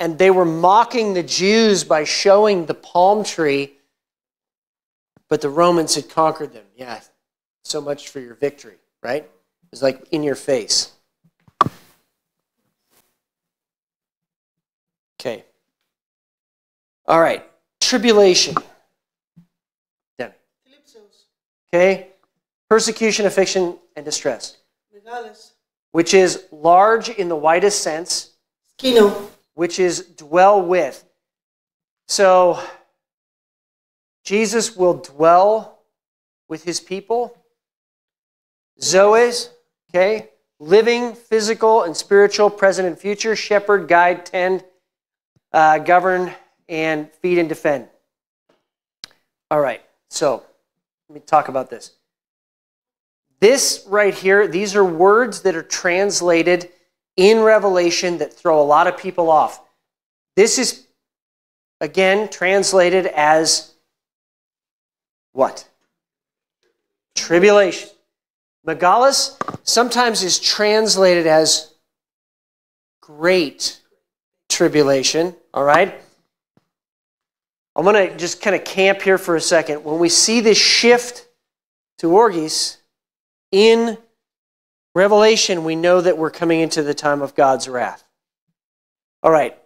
and they were mocking the Jews by showing the palm tree, but the Romans had conquered them. Yeah, so much for your victory, right? It was like in your face. Okay. All right. Tribulation. Okay? Persecution, affliction, and distress. Which is large in the widest sense. Skino. Which is dwell with. So, Jesus will dwell with his people. Zoes, okay? Living, physical, and spiritual, present and future. Shepherd, guide, tend, uh, govern, and feed and defend. All right, so let me talk about this. This right here, these are words that are translated in Revelation that throw a lot of people off. This is, again, translated as what? Tribulation. Megalis sometimes is translated as great tribulation. All right? I'm going to just kind of camp here for a second. When we see this shift to Orgies in Revelation, we know that we're coming into the time of God's wrath. All right.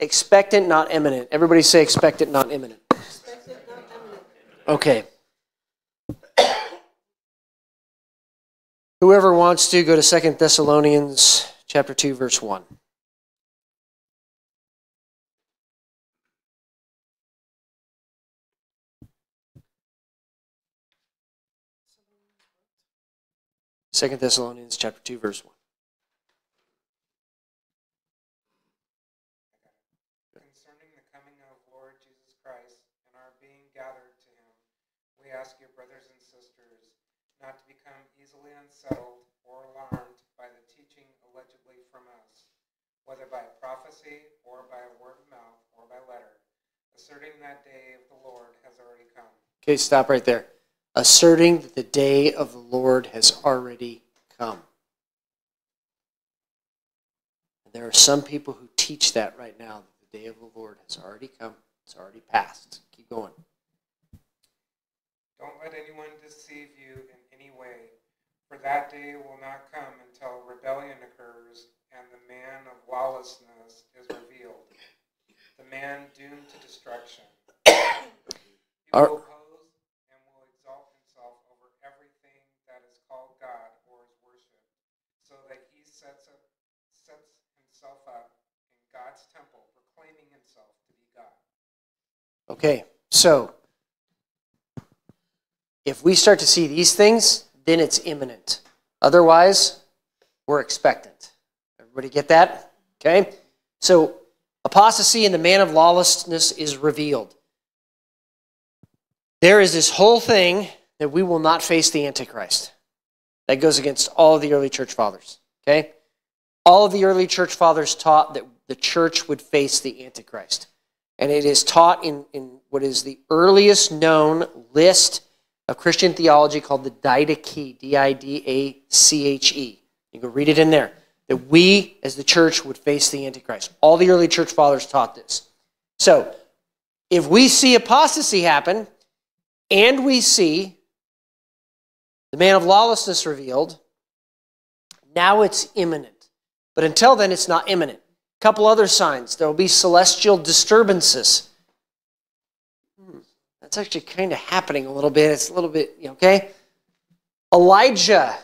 Expectant, not imminent. Everybody say expectant, not imminent. Expected, not imminent. Okay. Whoever wants to go to Second Thessalonians chapter 2 verse 1. Second Thessalonians chapter 2 verse 1. Concerning the coming of Lord Jesus Christ and our being gathered to him, we ask you, brothers and sisters, not to become unsettled or alarmed by the teaching allegedly from us, whether by prophecy or by a word of mouth or by letter, asserting that day of the Lord has already come. Okay, stop right there. Asserting that the day of the Lord has already come. And there are some people who teach that right now, that the day of the Lord has already come, it's already passed. Keep going. Don't let anyone deceive you in any way, for that day will not come until rebellion occurs and the man of lawlessness is revealed, the man doomed to destruction. He will oppose and will exalt himself over everything that is called God or is worshipped, so that he sets up sets himself up in God's temple, proclaiming himself to be God. Okay, so if we start to see these things, then it's imminent. Otherwise, we're expectant. Everybody get that? Okay? So, apostasy and the man of lawlessness is revealed. There is this whole thing that we will not face the Antichrist. That goes against all of the early church fathers. Okay? All of the early church fathers taught that the church would face the Antichrist. And it is taught in, in what is the earliest known list of Christian theology called the Didache, D I D A C H E. You can read it in there. That we, as the church, would face the Antichrist. All the early church fathers taught this. So, if we see apostasy happen, and we see the man of lawlessness revealed, now it's imminent. But until then, it's not imminent. A couple other signs. There will be celestial disturbances. That's actually kind of happening a little bit. It's a little bit, okay? Elijah,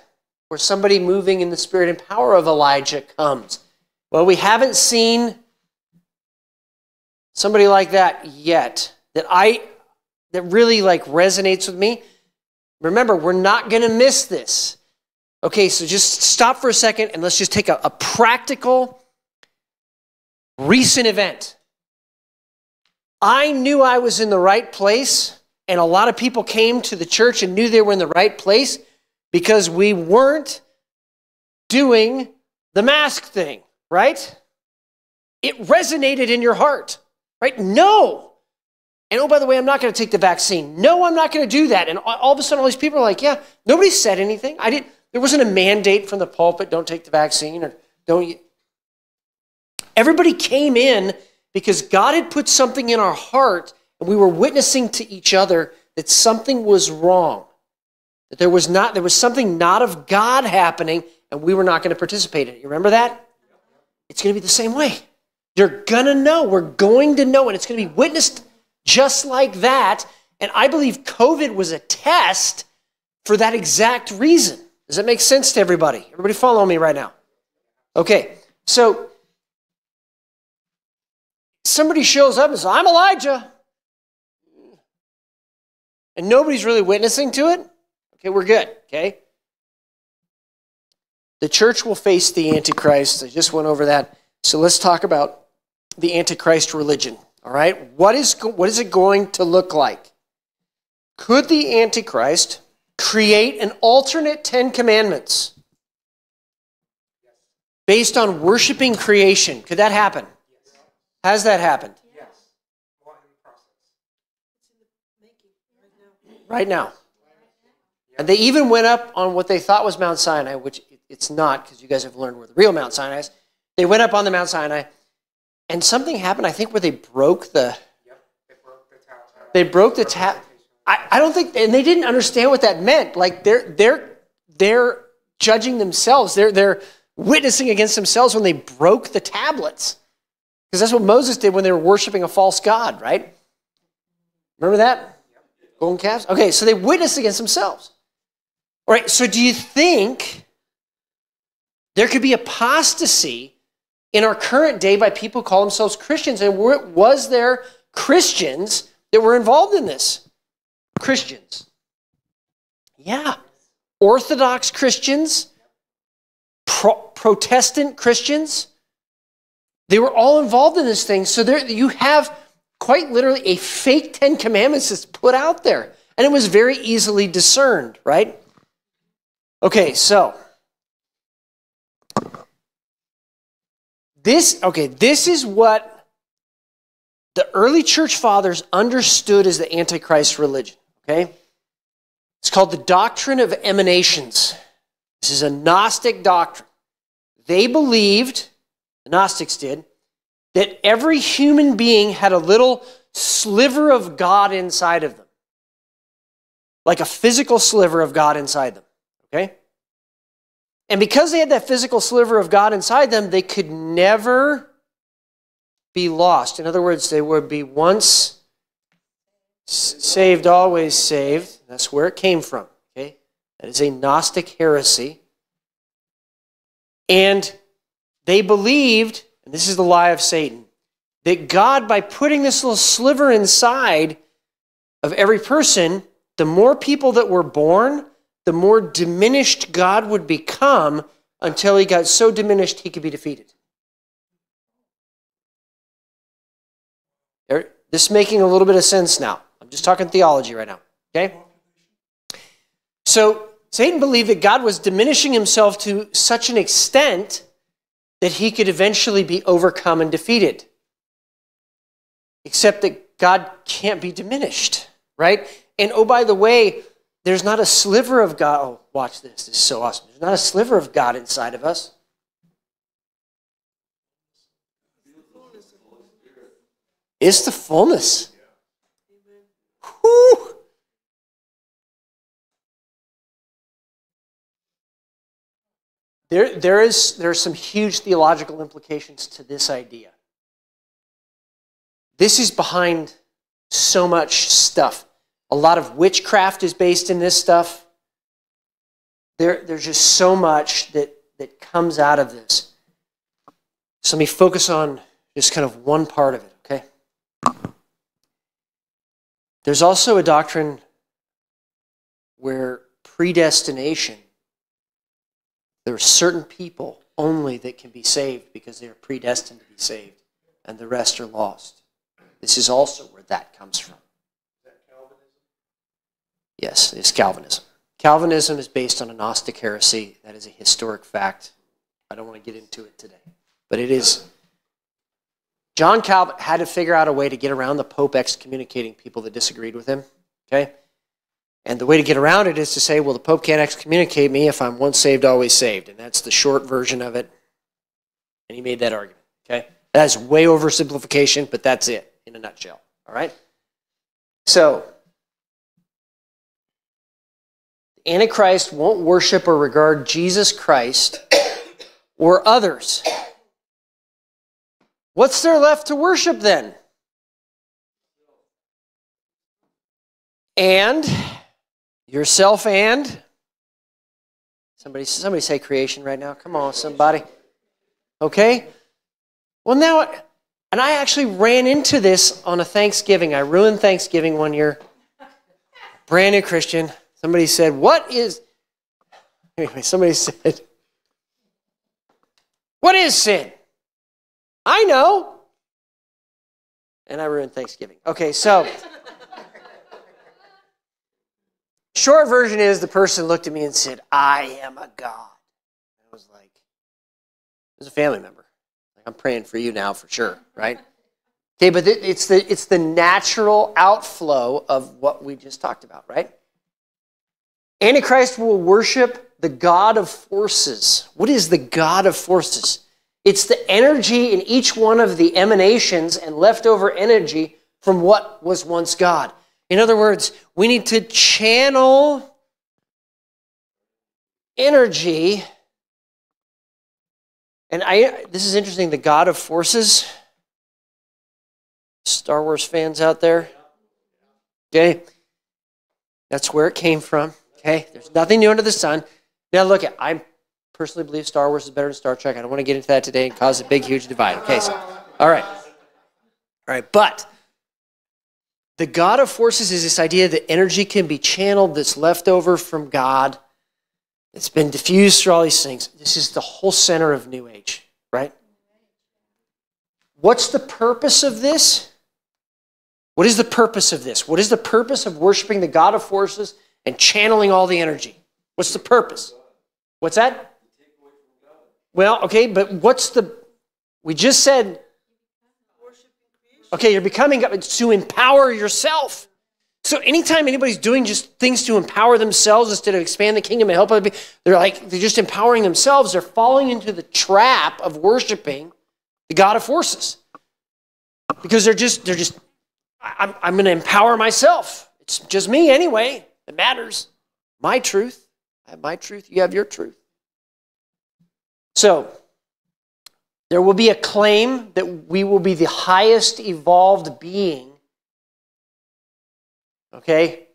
or somebody moving in the spirit and power of Elijah comes. Well, we haven't seen somebody like that yet that I that really like resonates with me. Remember, we're not going to miss this. Okay, so just stop for a second and let's just take a, a practical recent event. I knew I was in the right place, and a lot of people came to the church and knew they were in the right place because we weren't doing the mask thing, right? It resonated in your heart, right? No. And oh, by the way, I'm not going to take the vaccine. No, I'm not going to do that. And all of a sudden, all these people are like, yeah, nobody said anything. I didn't. There wasn't a mandate from the pulpit, don't take the vaccine or don't. You. Everybody came in because God had put something in our heart, and we were witnessing to each other that something was wrong. That there was not there was something not of God happening, and we were not going to participate in it. You remember that? It's going to be the same way. You're going to know. We're going to know, and it's going to be witnessed just like that. And I believe COVID was a test for that exact reason. Does that make sense to everybody? Everybody follow me right now? Okay, so somebody shows up and says, I'm Elijah. And nobody's really witnessing to it. Okay, we're good. Okay. The church will face the Antichrist. I just went over that. So let's talk about the Antichrist religion. All right. What is, what is it going to look like? Could the Antichrist create an alternate Ten Commandments based on worshiping creation? Could that happen? Has that happened? Yes. Well, in the process. Making right now. Right now. And they even went up on what they thought was Mount Sinai, which it's not, because you guys have learned where the real Mount Sinai is. They went up on the Mount Sinai, and something happened, I think, where they broke the Yep, they broke the tab. they broke the. I, I don't think and they didn't understand what that meant. Like they're they're they're judging themselves. They're they're witnessing against themselves when they broke the tablets. Because that's what Moses did when they were worshiping a false god, right? Remember that? Golden calves? Okay, so they witnessed against themselves. All right, so do you think there could be apostasy in our current day by people who call themselves Christians? And was there Christians that were involved in this? Christians. Yeah. Orthodox Christians, Pro- Protestant Christians, they were all involved in this thing. So there you have quite literally a fake Ten Commandments that's put out there. And it was very easily discerned, right? Okay, so this okay, this is what the early church fathers understood as the Antichrist religion. Okay? It's called the doctrine of emanations. This is a Gnostic doctrine. They believed, the Gnostics did, that every human being had a little sliver of God inside of them, like a physical sliver of God inside them. Okay? And because they had that physical sliver of God inside them, they could never be lost. In other words, they would be once saved, always saved. That's where it came from. Okay? That is a Gnostic heresy. And they believed, and this is the lie of Satan, that God, by putting this little sliver inside of every person, the more people that were born, the more diminished God would become until he got so diminished he could be defeated. This is making a little bit of sense now. I'm just talking theology right now. Okay? So Satan believed that God was diminishing himself to such an extent that he could eventually be overcome and defeated. Except that God can't be diminished, right? And oh, by the way, there's not a sliver of God. Oh, watch this. This is so awesome. There's not a sliver of God inside of us. It's the fullness. Whew. There, there, is, there are some huge theological implications to this idea. This is behind so much stuff. A lot of witchcraft is based in this stuff. There, there's just so much that, that comes out of this. So let me focus on just kind of one part of it, okay? There's also a doctrine where predestination, there are certain people only that can be saved because they are predestined to be saved, and the rest are lost. This is also where that comes from. Is that Calvinism? Yes, it's Calvinism. Calvinism is based on a Gnostic heresy. That is a historic fact. I don't want to get into it today, but it is. John Calvin had to figure out a way to get around the Pope excommunicating people that disagreed with him. Okay? And the way to get around it is to say, well, the Pope can't excommunicate me if I'm once saved, always saved. And that's the short version of it. And he made that argument. Okay? That's way oversimplification, but that's it in a nutshell. All right? So, Antichrist won't worship or regard Jesus Christ or others. What's there left to worship then? And yourself and somebody somebody say creation right now. Come on, somebody. Okay? Well, now and I actually ran into this on a Thanksgiving. I ruined Thanksgiving one year. Brand new Christian. Somebody said, What is. Anyway, somebody said, What is sin? I know. And I ruined Thanksgiving. Okay, so. Short version is the person looked at me and said, I am a God. I was like, it was a family member. I'm praying for you now for sure, right? Okay, but it's the, it's the natural outflow of what we just talked about, right? Antichrist will worship the God of forces. What is the God of forces? It's the energy in each one of the emanations and leftover energy from what was once God. In other words, we need to channel energy. And I this is interesting, the God of forces. Star Wars fans out there. Okay. That's where it came from. Okay. There's nothing new under the sun. Now look at I personally believe Star Wars is better than Star Trek. I don't want to get into that today and cause a big, huge divide. Okay, so all right. All right, but the God of forces is this idea that energy can be channeled that's left over from God. It's been diffused through all these things. This is the whole center of New Age, right? What's the purpose of this? What is the purpose of this? What is the purpose of worshiping the God of forces and channeling all the energy? What's the purpose? What's that? Well, okay, but what's the. We just said. Okay, you're becoming to empower yourself. So anytime anybody's doing just things to empower themselves instead of expand the kingdom and help other people, they're like they're just empowering themselves. They're falling into the trap of worshiping the God of forces because they're just they're just I'm, I'm going to empower myself. It's just me anyway. It matters. My truth. I have my truth. You have your truth. So, there will be a claim that we will be the highest evolved being. Okay?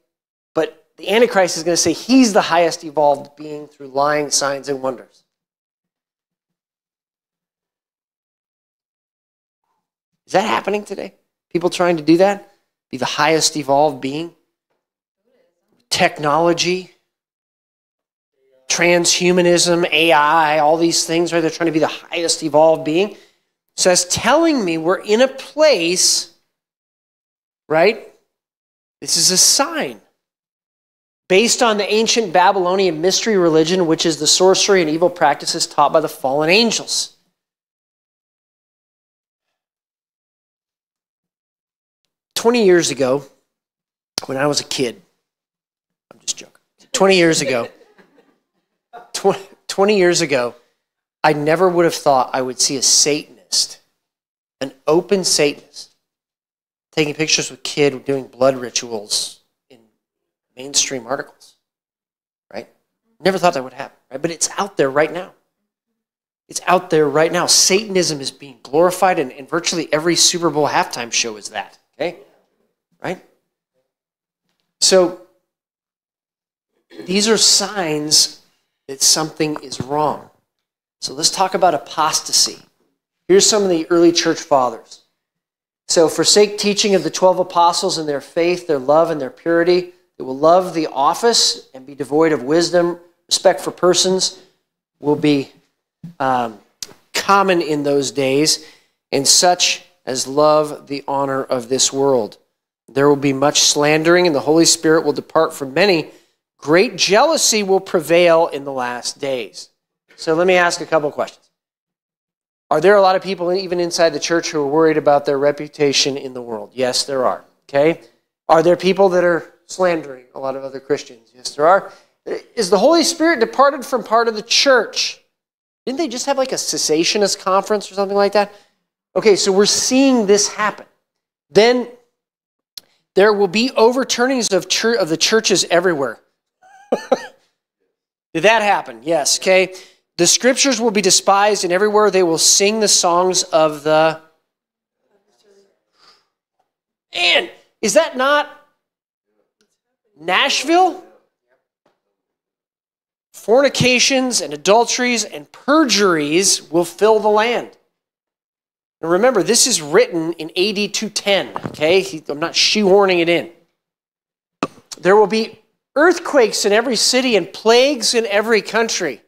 But the Antichrist is going to say he's the highest evolved being through lying signs and wonders. Is that happening today? People trying to do that? Be the highest evolved being? Technology, transhumanism, AI, all these things, right? They're trying to be the highest evolved being. So that's telling me we're in a place, right? This is a sign. Based on the ancient Babylonian mystery religion, which is the sorcery and evil practices taught by the fallen angels. Twenty years ago, when I was a kid, I'm just joking. Twenty years ago, 20 years ago, I never would have thought I would see a Satanist, an open Satanist, taking pictures with kid doing blood rituals in mainstream articles. Right? Never thought that would happen, right? But it's out there right now. It's out there right now. Satanism is being glorified, and, and virtually every Super Bowl halftime show is that. Okay? Right? So these are signs that something is wrong. So let's talk about apostasy. Here's some of the early church fathers. So, forsake teaching of the 12 apostles and their faith, their love, and their purity. They will love the office and be devoid of wisdom. Respect for persons will be um, common in those days, and such as love the honor of this world. There will be much slandering, and the Holy Spirit will depart from many. Great jealousy will prevail in the last days. So let me ask a couple questions. Are there a lot of people, even inside the church, who are worried about their reputation in the world? Yes, there are. Okay? Are there people that are slandering a lot of other Christians? Yes, there are. Is the Holy Spirit departed from part of the church? Didn't they just have like a cessationist conference or something like that? Okay, so we're seeing this happen. Then there will be overturnings of, of the churches everywhere. Did that happen? Yes, okay. The scriptures will be despised, and everywhere they will sing the songs of the. And is that not Nashville? Fornications and adulteries and perjuries will fill the land. And remember, this is written in AD 210, okay? I'm not shoehorning it in. There will be earthquakes in every city and plagues in every country.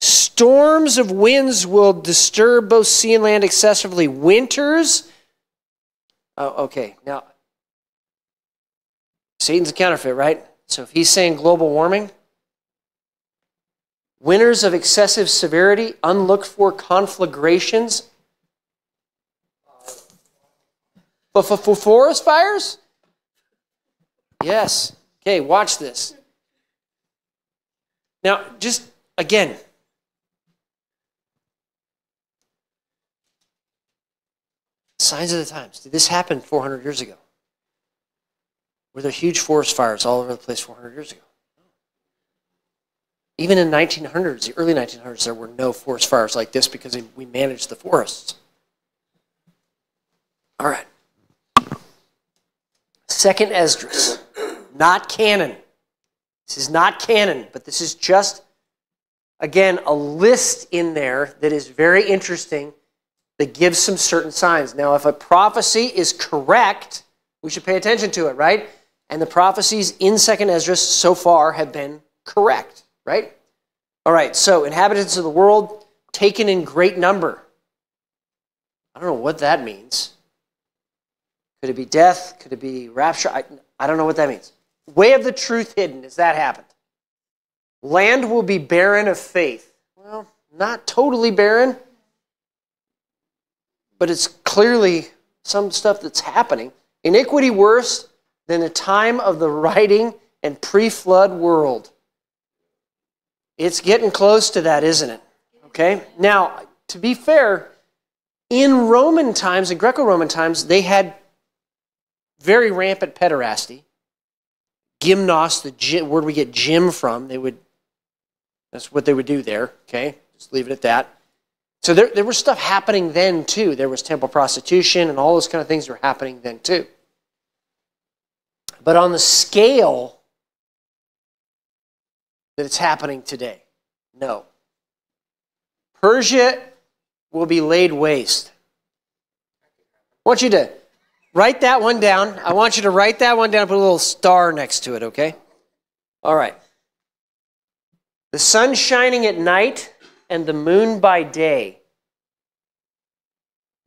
Storms of winds will disturb both sea and land excessively. Winters. Oh, okay. Now, Satan's a counterfeit, right? So if he's saying global warming, winters of excessive severity, unlooked for conflagrations, but for forest fires, Yes. Okay, watch this. Now, just again, signs of the times. Did this happen 400 years ago? Were there huge forest fires all over the place 400 years ago? Even in 1900s, the early 1900s, there were no forest fires like this because we managed the forests. All right. Second Esdras, not canon. This is not canon, but this is just, again, a list in there that is very interesting that gives some certain signs. Now, if a prophecy is correct, we should pay attention to it, right? And the prophecies in Second Esdras so far have been correct, right? All right, so inhabitants of the world taken in great number. I don't know what that means. Could it be death? Could it be rapture? I, I don't know what that means. Way of the truth hidden, has that happened? Land will be barren of faith. Well, not totally barren, but it's clearly some stuff that's happening. Iniquity worse than the time of the writing and pre flood world. It's getting close to that, isn't it? Okay? Now, to be fair, in Roman times, in Greco Roman times, they had very rampant pederasty. Gymnos, the word we get gym from, they would, that's what they would do there, okay? Just leave it at that. So there, there was stuff happening then too. There was temple prostitution and all those kind of things were happening then too. But on the scale that it's happening today, no. Persia will be laid waste. I want you to Write that one down. I want you to write that one down, put a little star next to it, okay? All right. The sun shining at night and the moon by day.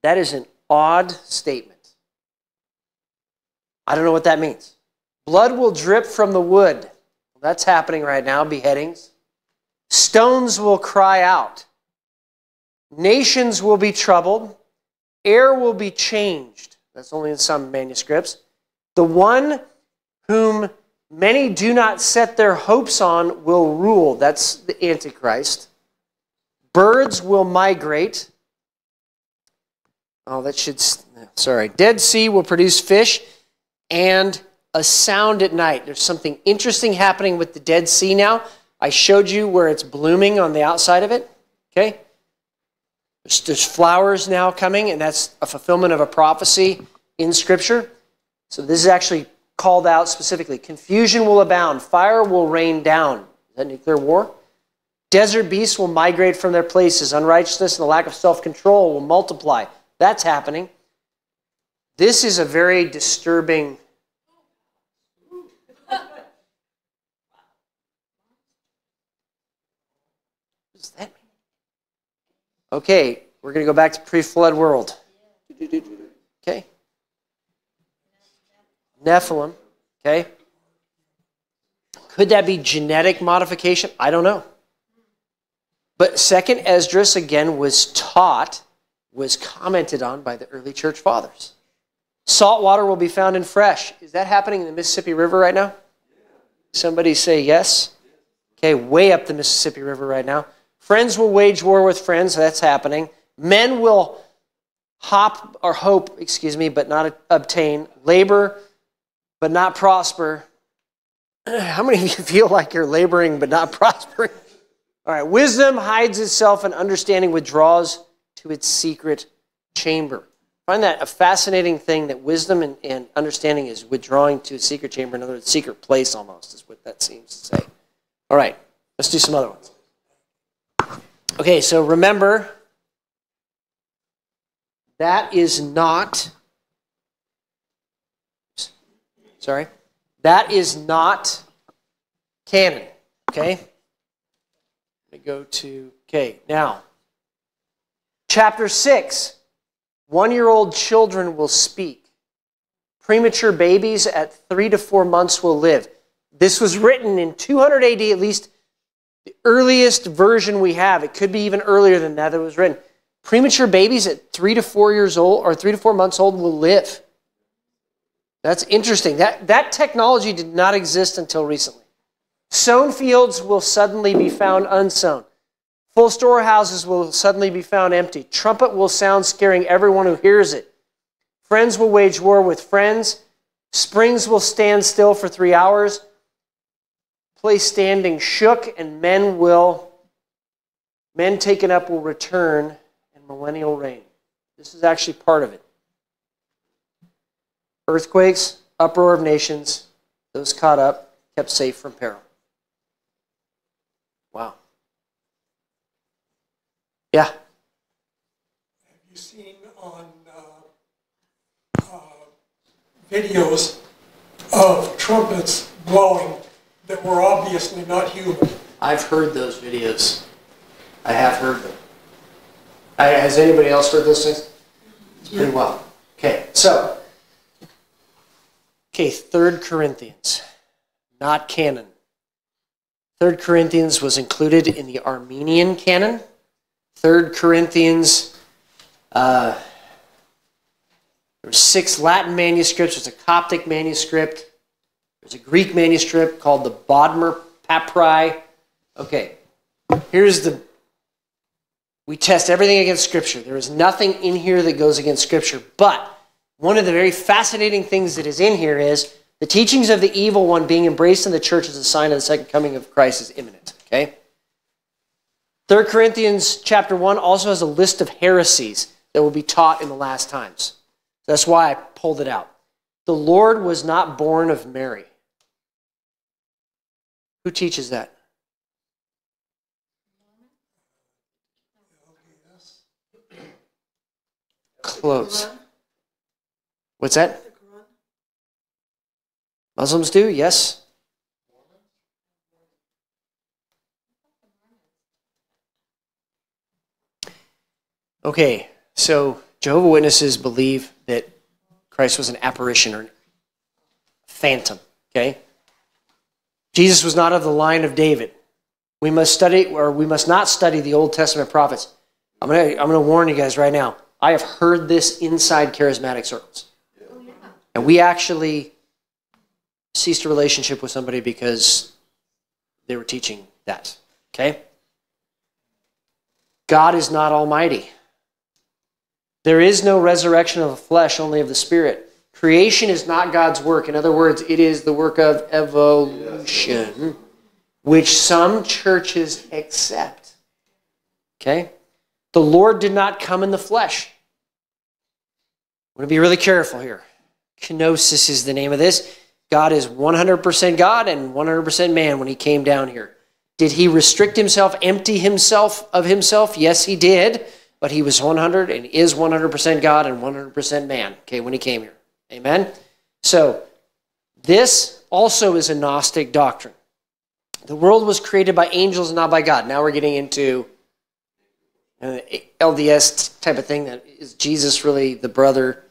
That is an odd statement. I don't know what that means. Blood will drip from the wood. That's happening right now, beheadings. Stones will cry out. Nations will be troubled. Air will be changed. That's only in some manuscripts. The one whom many do not set their hopes on will rule. That's the Antichrist. Birds will migrate. Oh, that should, sorry. Dead Sea will produce fish and a sound at night. There's something interesting happening with the Dead Sea now. I showed you where it's blooming on the outside of it. Okay? There's, flowers now coming, and that's a fulfillment of a prophecy in Scripture. So this is actually called out specifically. Confusion will abound, fire will rain down. Is that nuclear war? Desert beasts will migrate from their places. Unrighteousness and the lack of self control will multiply. That's happening. This is a very disturbing. What does that mean? Okay, we're going to go back to pre flood world. Okay. Nephilim. Okay. Could that be genetic modification? I don't know. But second Esdras again was taught, was commented on by the early church fathers. Salt water will be found in fresh. Is that happening in the Mississippi River right now? Somebody say yes. Okay, way up the Mississippi River right now. Friends will wage war with friends. That's happening. Men will hop or hope, excuse me, but not obtain. Labor, but not prosper. How many of you feel like you're laboring but not prospering? All right, wisdom hides itself and understanding withdraws to its secret chamber. I find that a fascinating thing that wisdom and, and understanding is withdrawing to a secret chamber, in other words, secret place almost, is what that seems to say. All right, let's do some other ones. Okay, so remember, that is not, sorry, that is not canon. Okay? Let me go to, okay, now, chapter 6 one year old children will speak. Premature babies at three to four months will live. This was written in 200 AD, at least the earliest version we have, it could be even earlier than that that was written. Premature babies at three to four years old or three to four months old will live. That's interesting. That, that technology did not exist until recently. Sown fields will suddenly be found unsown. Full storehouses will suddenly be found empty. Trumpet will sound, scaring everyone who hears it. Friends will wage war with friends. Springs will stand still for three hours. Place standing shook, and men will, men taken up will return, and millennial reign. This is actually part of it. Earthquakes, uproar of nations, those caught up, kept safe from peril. Wow. Yeah. Have you seen on uh, uh, videos of trumpets blowing that were obviously not human? I've heard those videos. I have heard them. I, has anybody else heard those things? It's pretty well. Okay, so. Okay, Third Corinthians, not canon. Third Corinthians was included in the Armenian canon. Third Corinthians, uh, there were six Latin manuscripts. There's a Coptic manuscript. There's a Greek manuscript called the Bodmer Papyri. Okay, here's the. We test everything against Scripture. There is nothing in here that goes against Scripture. But one of the very fascinating things that is in here is the teachings of the evil one being embraced in the church as a sign of the second coming of Christ is imminent. Okay? 3 Corinthians chapter 1 also has a list of heresies that will be taught in the last times. That's why I pulled it out. The Lord was not born of Mary. Who teaches that? Close. What's that? Muslims do, yes. Okay, so Jehovah Witnesses believe that Christ was an apparition or a phantom. Okay, Jesus was not of the line of David. We must study, or we must not study the Old Testament prophets. I'm gonna, I'm gonna warn you guys right now. I have heard this inside charismatic circles, and we actually ceased a relationship with somebody because they were teaching that. Okay? God is not almighty. There is no resurrection of the flesh, only of the spirit. Creation is not God's work. In other words, it is the work of evolution, which some churches accept. Okay? The Lord did not come in the flesh. I'm going to be really careful here. Kenosis is the name of this. God is 100% God and 100% man when he came down here. Did he restrict himself, empty himself of himself? Yes, he did. But he was 100 and is 100% God and 100% man, okay, when he came here. Amen? So, this also is a Gnostic doctrine. The world was created by angels not by God. Now we're getting into uh, LDS type of thing that is Jesus really the brother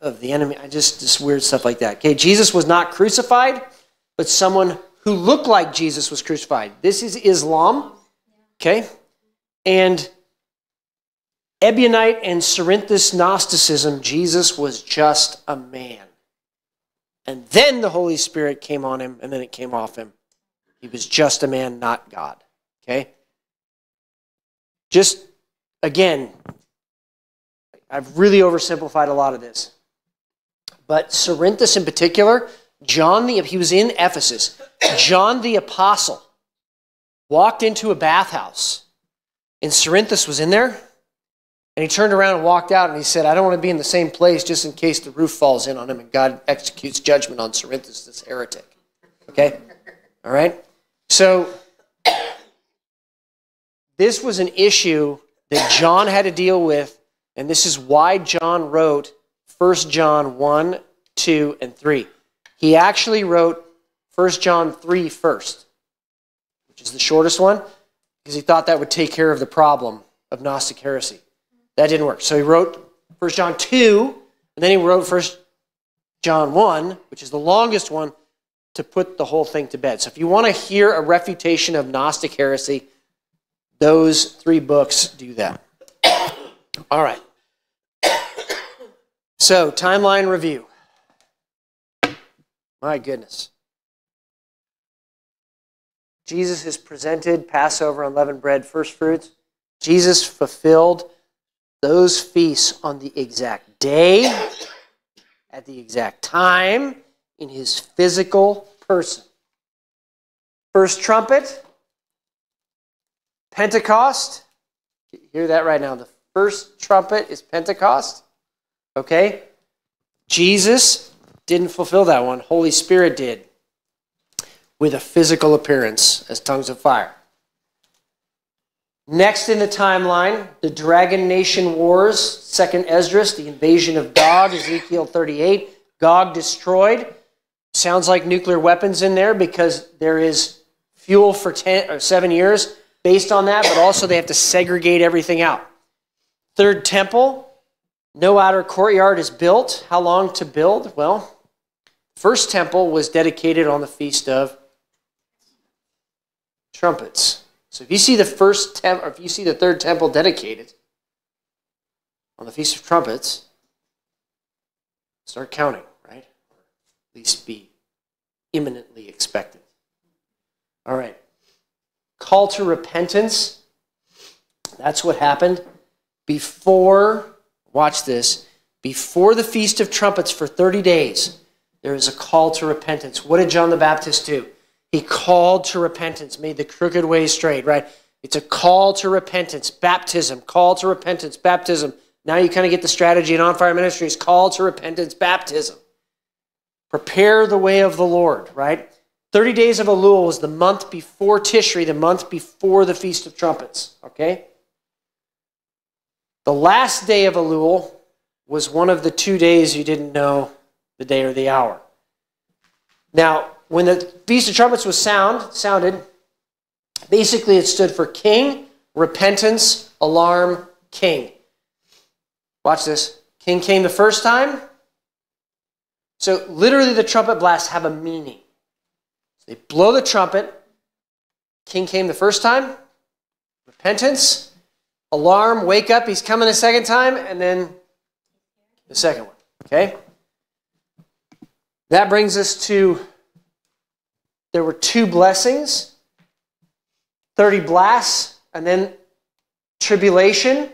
of the enemy. I just just weird stuff like that. Okay, Jesus was not crucified, but someone who looked like Jesus was crucified. This is Islam. Okay? And Ebionite and Cerinthus Gnosticism, Jesus was just a man. And then the Holy Spirit came on him, and then it came off him. He was just a man, not God. Okay? Just, again, I've really oversimplified a lot of this. But Cerinthus in particular, John the he was in Ephesus. John the apostle walked into a bathhouse, and Cerinthus was in there. And he turned around and walked out and he said, I don't want to be in the same place just in case the roof falls in on him and God executes judgment on Cerinthus, this heretic. Okay? All right? So, this was an issue that John had to deal with, and this is why John wrote 1 John 1, 2, and 3. He actually wrote 1 John 3 first, which is the shortest one, because he thought that would take care of the problem of Gnostic heresy. That didn't work. So he wrote 1 John 2, and then he wrote 1 John 1, which is the longest one, to put the whole thing to bed. So if you want to hear a refutation of Gnostic heresy, those three books do that. All right. So, timeline review. My goodness. Jesus is presented Passover, unleavened bread, first fruits. Jesus fulfilled those feasts on the exact day, at the exact time, in his physical person. First trumpet, Pentecost. Hear that right now. The first trumpet is Pentecost. Okay? Jesus didn't fulfill that one, Holy Spirit did with a physical appearance as tongues of fire. Next in the timeline, the Dragon Nation Wars, Second Esdras, the invasion of Gog, Ezekiel 38, Gog destroyed. Sounds like nuclear weapons in there because there is fuel for 10 or 7 years based on that, but also they have to segregate everything out. Third temple, no outer courtyard is built. How long to build? Well, first temple was dedicated on the feast of trumpets. So if you see the first temple, if you see the third temple dedicated on the Feast of Trumpets, start counting, right? At least be imminently expectant. All right. Call to repentance. That's what happened before, watch this, before the Feast of Trumpets for 30 days. There is a call to repentance. What did John the Baptist do? He called to repentance, made the crooked way straight, right? It's a call to repentance, baptism, call to repentance, baptism. Now you kind of get the strategy in On Fire Ministries call to repentance, baptism. Prepare the way of the Lord, right? 30 days of Elul was the month before Tishri, the month before the Feast of Trumpets, okay? The last day of Elul was one of the two days you didn't know the day or the hour. Now, when the Feast of Trumpets was sound, sounded, basically it stood for king, repentance, alarm, king. Watch this. King came the first time. So literally the trumpet blasts have a meaning. They blow the trumpet. King came the first time. Repentance, alarm, wake up, he's coming a second time, and then the second one. Okay? That brings us to there were two blessings 30 blasts, and then tribulation.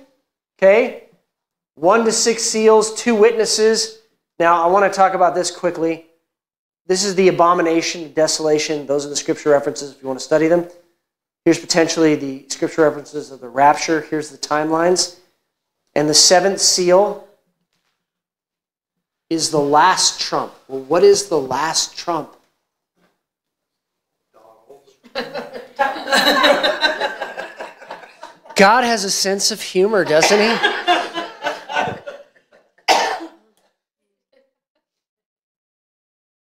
Okay? One to six seals, two witnesses. Now, I want to talk about this quickly. This is the abomination, desolation. Those are the scripture references if you want to study them. Here's potentially the scripture references of the rapture. Here's the timelines. And the seventh seal is the last trump. Well, what is the last trump? God has a sense of humor, doesn't he?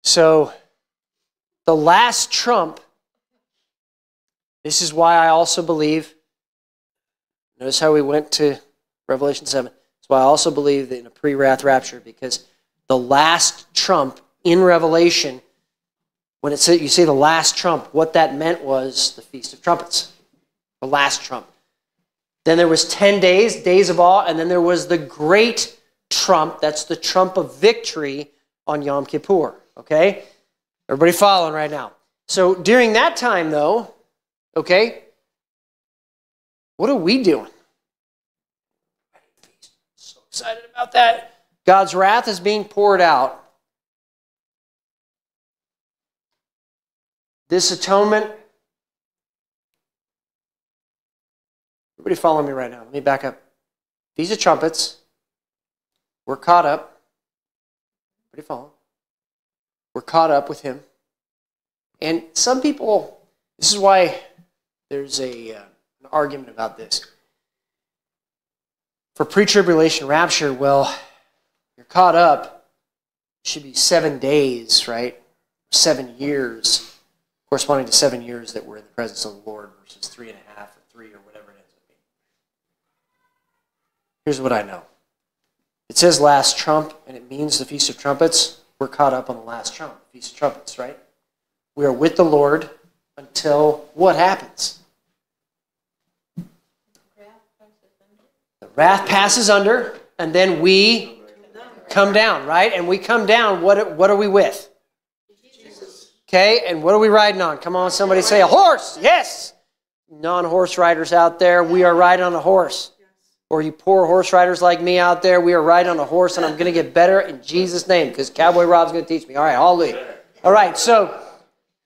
So, the last trump, this is why I also believe, notice how we went to Revelation 7. That's why I also believe in a pre wrath rapture, because the last trump in Revelation when it said you say the last trump, what that meant was the Feast of Trumpets, the last trump. Then there was 10 days, days of awe, and then there was the great trump, that's the trump of victory on Yom Kippur. Okay? Everybody following right now. So during that time, though, okay, what are we doing? So excited about that. God's wrath is being poured out. This atonement, everybody follow me right now. Let me back up. These are trumpets. We're caught up. Everybody follow? We're caught up with him. And some people, this is why there's a, uh, an argument about this. For pre tribulation rapture, well, you're caught up, should be seven days, right? Seven years corresponding to seven years that we're in the presence of the Lord versus three and a half or three or whatever it being. Here's what I know it says last trump, and it means the Feast of Trumpets. We're caught up on the last trump, Feast of Trumpets, right? We are with the Lord until what happens? The wrath passes under, and then we come down, right? And we come down, what, what are we with? Okay, and what are we riding on? Come on, somebody say a horse. Yes. Non horse riders out there, we are riding on a horse. Or you poor horse riders like me out there, we are riding on a horse, and I'm going to get better in Jesus' name because Cowboy Rob's going to teach me. All right, hallelujah. All right, so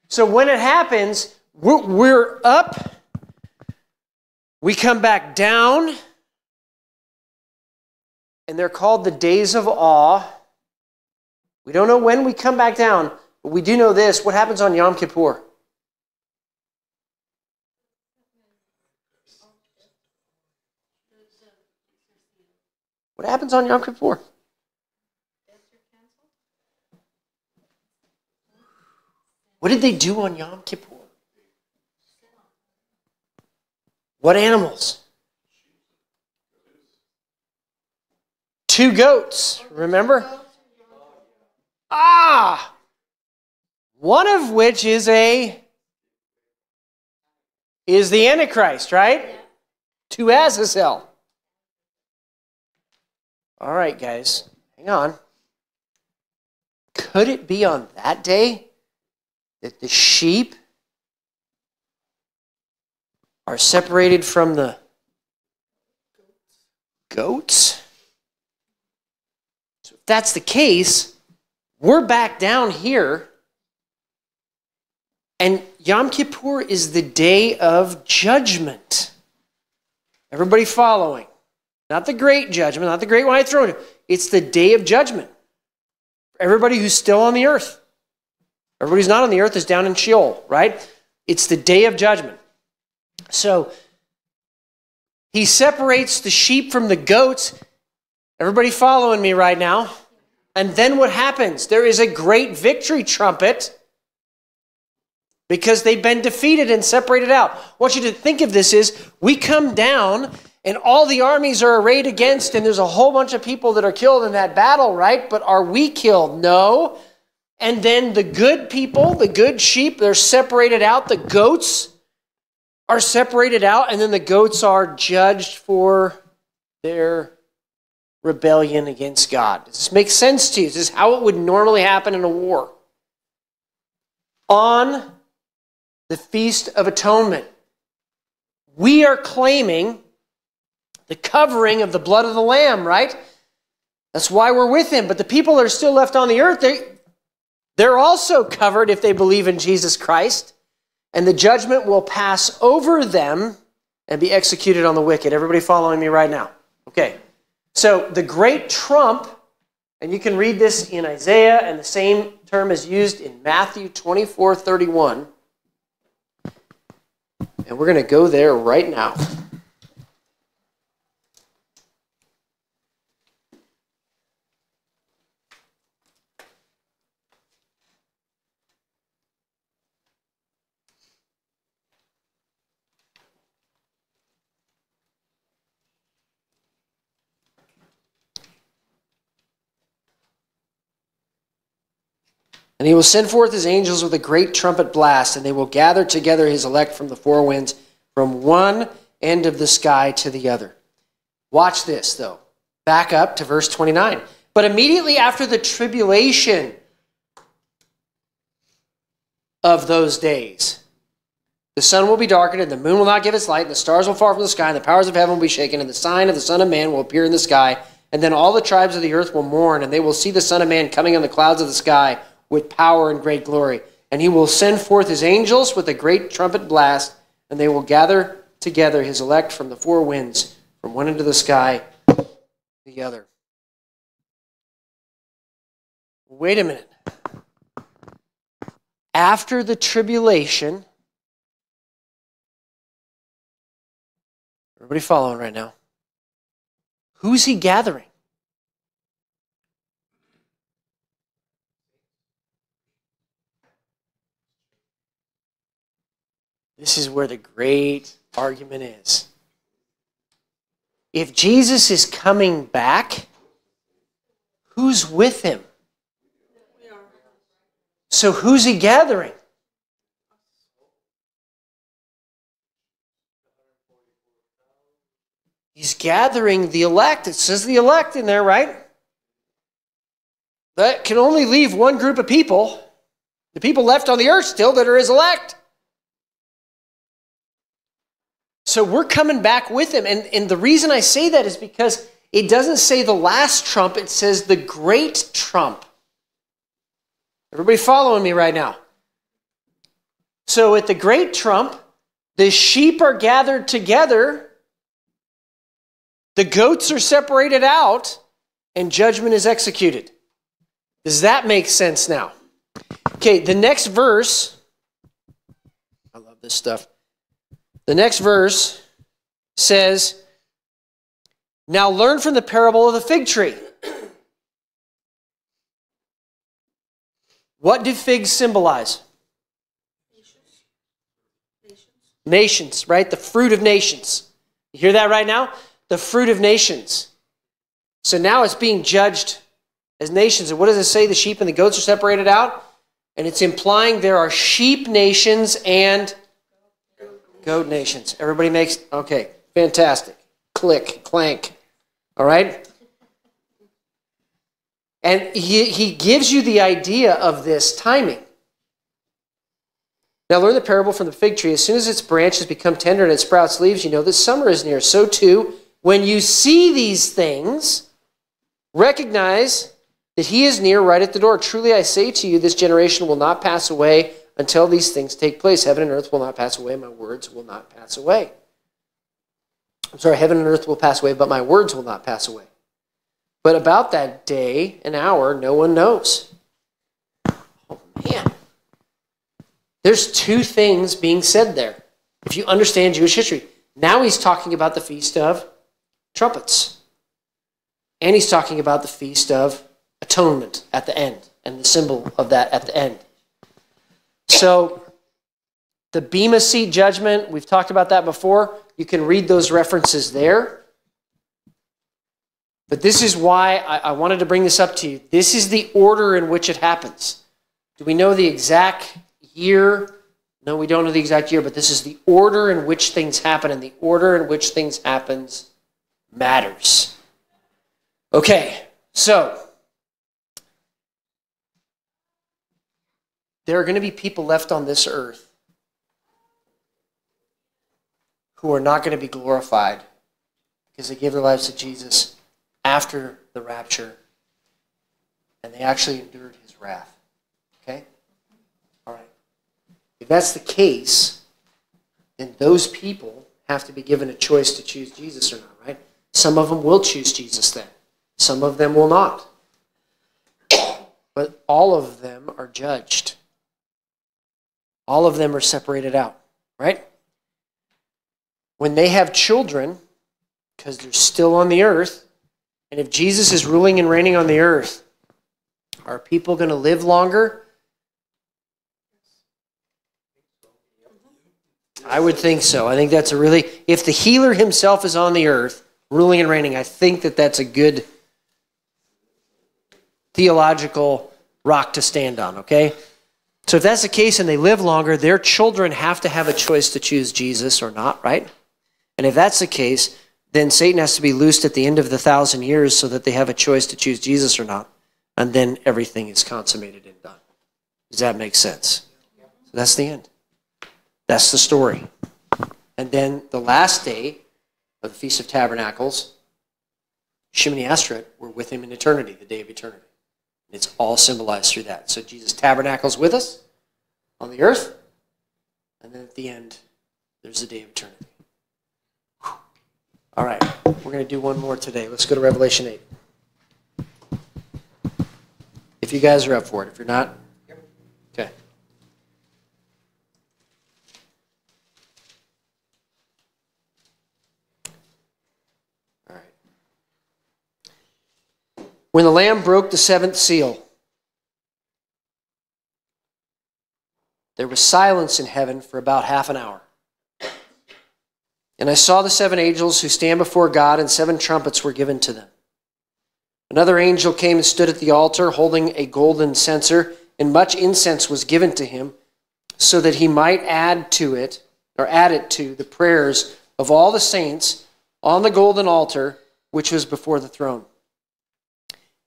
so when it happens, we're, we're up, we come back down, and they're called the days of awe. We don't know when we come back down, but we do know this. What happens on Yom Kippur? What happens on Yom Kippur? What did they do on Yom Kippur? What animals? Two goats, remember? Ah! One of which is a is the Antichrist, right? To Azazel. All right, guys, hang on. Could it be on that day that the sheep are separated from the goats? So if that's the case, we're back down here. And Yom Kippur is the day of judgment. Everybody following? Not the great judgment, not the great one I throw you. It's the day of judgment. Everybody who's still on the earth. Everybody who's not on the earth is down in Sheol, right? It's the day of judgment. So he separates the sheep from the goats. Everybody following me right now? And then what happens? There is a great victory trumpet because they've been defeated and separated out. I want you to think of this is we come down and all the armies are arrayed against and there's a whole bunch of people that are killed in that battle, right? But are we killed? No. And then the good people, the good sheep, they're separated out. The goats are separated out and then the goats are judged for their rebellion against God. Does this make sense to you? This is how it would normally happen in a war. On the Feast of Atonement, we are claiming the covering of the blood of the Lamb, right? That's why we're with him. But the people that are still left on the earth, they, they're also covered if they believe in Jesus Christ. And the judgment will pass over them and be executed on the wicked. Everybody following me right now? Okay. So the great trump, and you can read this in Isaiah, and the same term is used in Matthew 24 31. And we're going to go there right now. And he will send forth his angels with a great trumpet blast, and they will gather together his elect from the four winds, from one end of the sky to the other. Watch this, though. Back up to verse 29. But immediately after the tribulation of those days, the sun will be darkened, and the moon will not give its light, and the stars will fall from the sky, and the powers of heaven will be shaken, and the sign of the Son of Man will appear in the sky. And then all the tribes of the earth will mourn, and they will see the Son of Man coming on the clouds of the sky with power and great glory. And he will send forth his angels with a great trumpet blast, and they will gather together his elect from the four winds, from one end of the sky to the other. Wait a minute. After the tribulation, everybody following right now? Who's he gathering? This is where the great argument is. If Jesus is coming back, who's with him? So who's he gathering? He's gathering the elect. It says the elect in there, right? That can only leave one group of people. The people left on the earth still that are his elect. So we're coming back with him. And, and the reason I say that is because it doesn't say the last trump, it says the great trump. Everybody following me right now? So at the great trump, the sheep are gathered together, the goats are separated out, and judgment is executed. Does that make sense now? Okay, the next verse, I love this stuff. The next verse says, Now learn from the parable of the fig tree. What do figs symbolize? Nations, Nations, right? The fruit of nations. You hear that right now? The fruit of nations. So now it's being judged as nations. And what does it say? The sheep and the goats are separated out? And it's implying there are sheep nations and goat nations. Everybody makes, okay, fantastic. Click, clank. All right? And he, he gives you the idea of this timing. Now, learn the parable from the fig tree. As soon as its branches become tender and it sprouts leaves, you know that summer is near. So, too, when you see these things, recognize that he is near right at the door. Truly, I say to you, this generation will not pass away until these things take place. Heaven and earth will not pass away. My words will not pass away. I'm sorry, heaven and earth will pass away, but my words will not pass away. But about that day and hour, no one knows. Oh, man. There's two things being said there. If you understand Jewish history, now he's talking about the Feast of Trumpets. And he's talking about the Feast of Atonement at the end, and the symbol of that at the end. So, the Bema Seat judgment, we've talked about that before. You can read those references there. But this is why I, I, wanted to bring this up to you. This is the order in which it happens. Do we know the exact year? No, we don't know the exact year, but this is the order in which things happen, and the order in which things happens matters. Okay, so there are going to be people left on this earth who are not going to be glorified because they gave their lives to Jesus after the rapture and they actually endured his wrath. Okay? All right. If that's the case, then those people have to be given a choice to choose Jesus or not, right? Some of them will choose Jesus then, some of them will not. But all of them are judged. All of them are separated out, right? When they have children, because they're still on the earth, and if Jesus is ruling and reigning on the earth, are people going to live longer? I would think so. I think that's a really, if the healer himself is on the earth, ruling and reigning, I think that that's a good theological rock to stand on, okay? So if that's the case and they live longer, their children have to have a choice to choose Jesus or not, right? And if that's the case, then Satan has to be loosed at the end of the thousand years so that they have a choice to choose Jesus or not. And then everything is consummated and done. Does that make sense? So that's the end. That's the story. And then the last day of the Feast of Tabernacles, Shimini Esrei were with him in eternity, the day of eternity. It's all symbolized through that. So Jesus tabernacles with us on the earth, and then at the end, there's the day of eternity. All right, we're going to do one more today. Let's go to Revelation 8. If you guys are up for it. If you're not, When the Lamb broke the seventh seal, there was silence in heaven for about half an hour. And I saw the seven angels who stand before God, and seven trumpets were given to them. Another angel came and stood at the altar, holding a golden censer, and much incense was given to him, so that he might add to it, or add it to, the prayers of all the saints on the golden altar which was before the throne.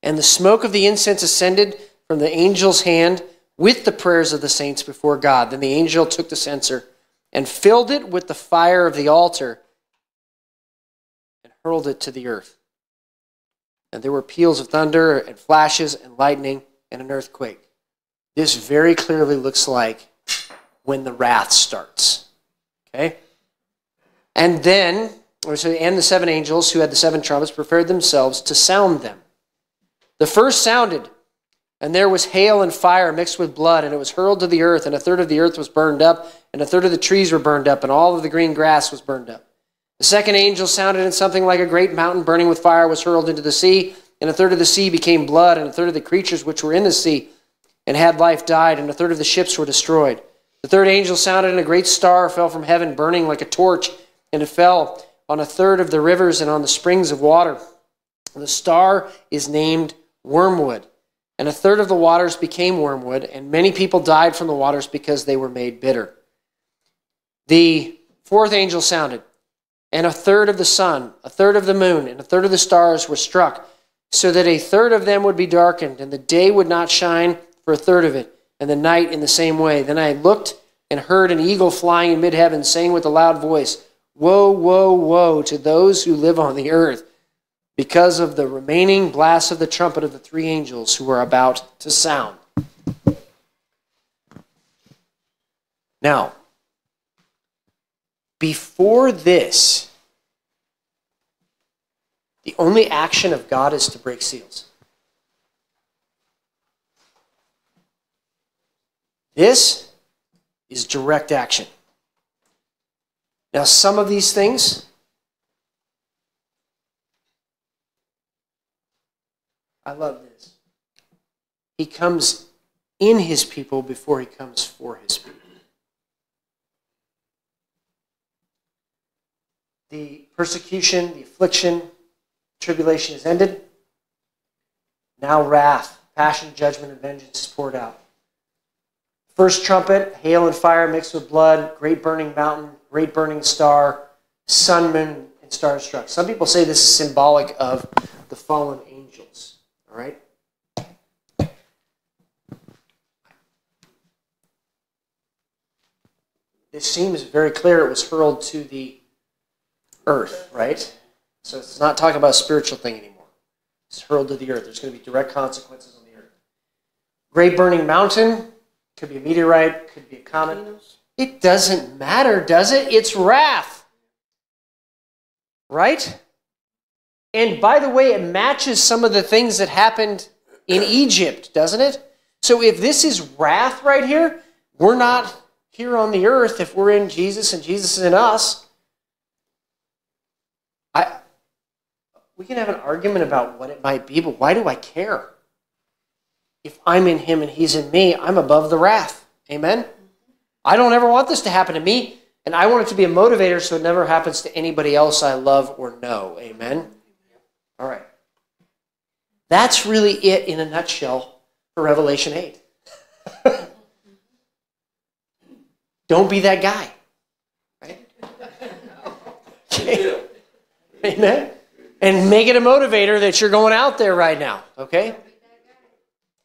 And the smoke of the incense ascended from the angel's hand with the prayers of the saints before God. Then the angel took the censer and filled it with the fire of the altar and hurled it to the earth. And there were peals of thunder and flashes and lightning and an earthquake. This very clearly looks like when the wrath starts. Okay? And then, or so, and the seven angels who had the seven trumpets prepared themselves to sound them. The first sounded, and there was hail and fire mixed with blood, and it was hurled to the earth, and a third of the earth was burned up, and a third of the trees were burned up, and all of the green grass was burned up. The second angel sounded, and something like a great mountain burning with fire was hurled into the sea, and a third of the sea became blood, and a third of the creatures which were in the sea and had life died, and a third of the ships were destroyed. The third angel sounded, and a great star fell from heaven, burning like a torch, and it fell on a third of the rivers and on the springs of water. The star is named Wormwood. And a third of the waters became wormwood, and many people died from the waters because they were made bitter. The fourth angel sounded, and a third of the sun, a third of the moon, and a third of the stars were struck, so that a third of them would be darkened, and the day would not shine for a third of it, and the night in the same way. Then I looked and heard an eagle flying in mid heaven, saying with a loud voice, Woe, woe, woe to those who live on the earth because of the remaining blast of the trumpet of the three angels who are about to sound. Now, before this, the only action of God is to break seals. This is direct action. Now, some of these things I love this. He comes in his people before he comes for his people. The persecution, the affliction, tribulation is ended. Now wrath, passion, judgment, and vengeance is poured out. First trumpet, hail and fire mixed with blood, great burning mountain, great burning star, sun, moon, and stars struck. Some people say this is symbolic of the fallen. All right? This seems very clear it was hurled to the earth, right? So it's not talking about a spiritual thing anymore. It's hurled to the earth. There's going to be direct consequences on the earth. Great burning mountain could be a meteorite, could be a comet. It doesn't matter, does it? It's wrath. Right? And by the way, it matches some of the things that happened in Egypt, doesn't it? So if this is wrath right here, we're not here on the earth if we're in Jesus and Jesus is in us. I we can have an argument about what it might be, but why do I care? If I'm in him and he's in me, I'm above the wrath. Amen. I don't ever want this to happen to me, and I want it to be a motivator so it never happens to anybody else I love or know. Amen. All right. That's really it in a nutshell for Revelation 8. Don't be that guy. Right? Amen. And make it a motivator that you're going out there right now. Okay?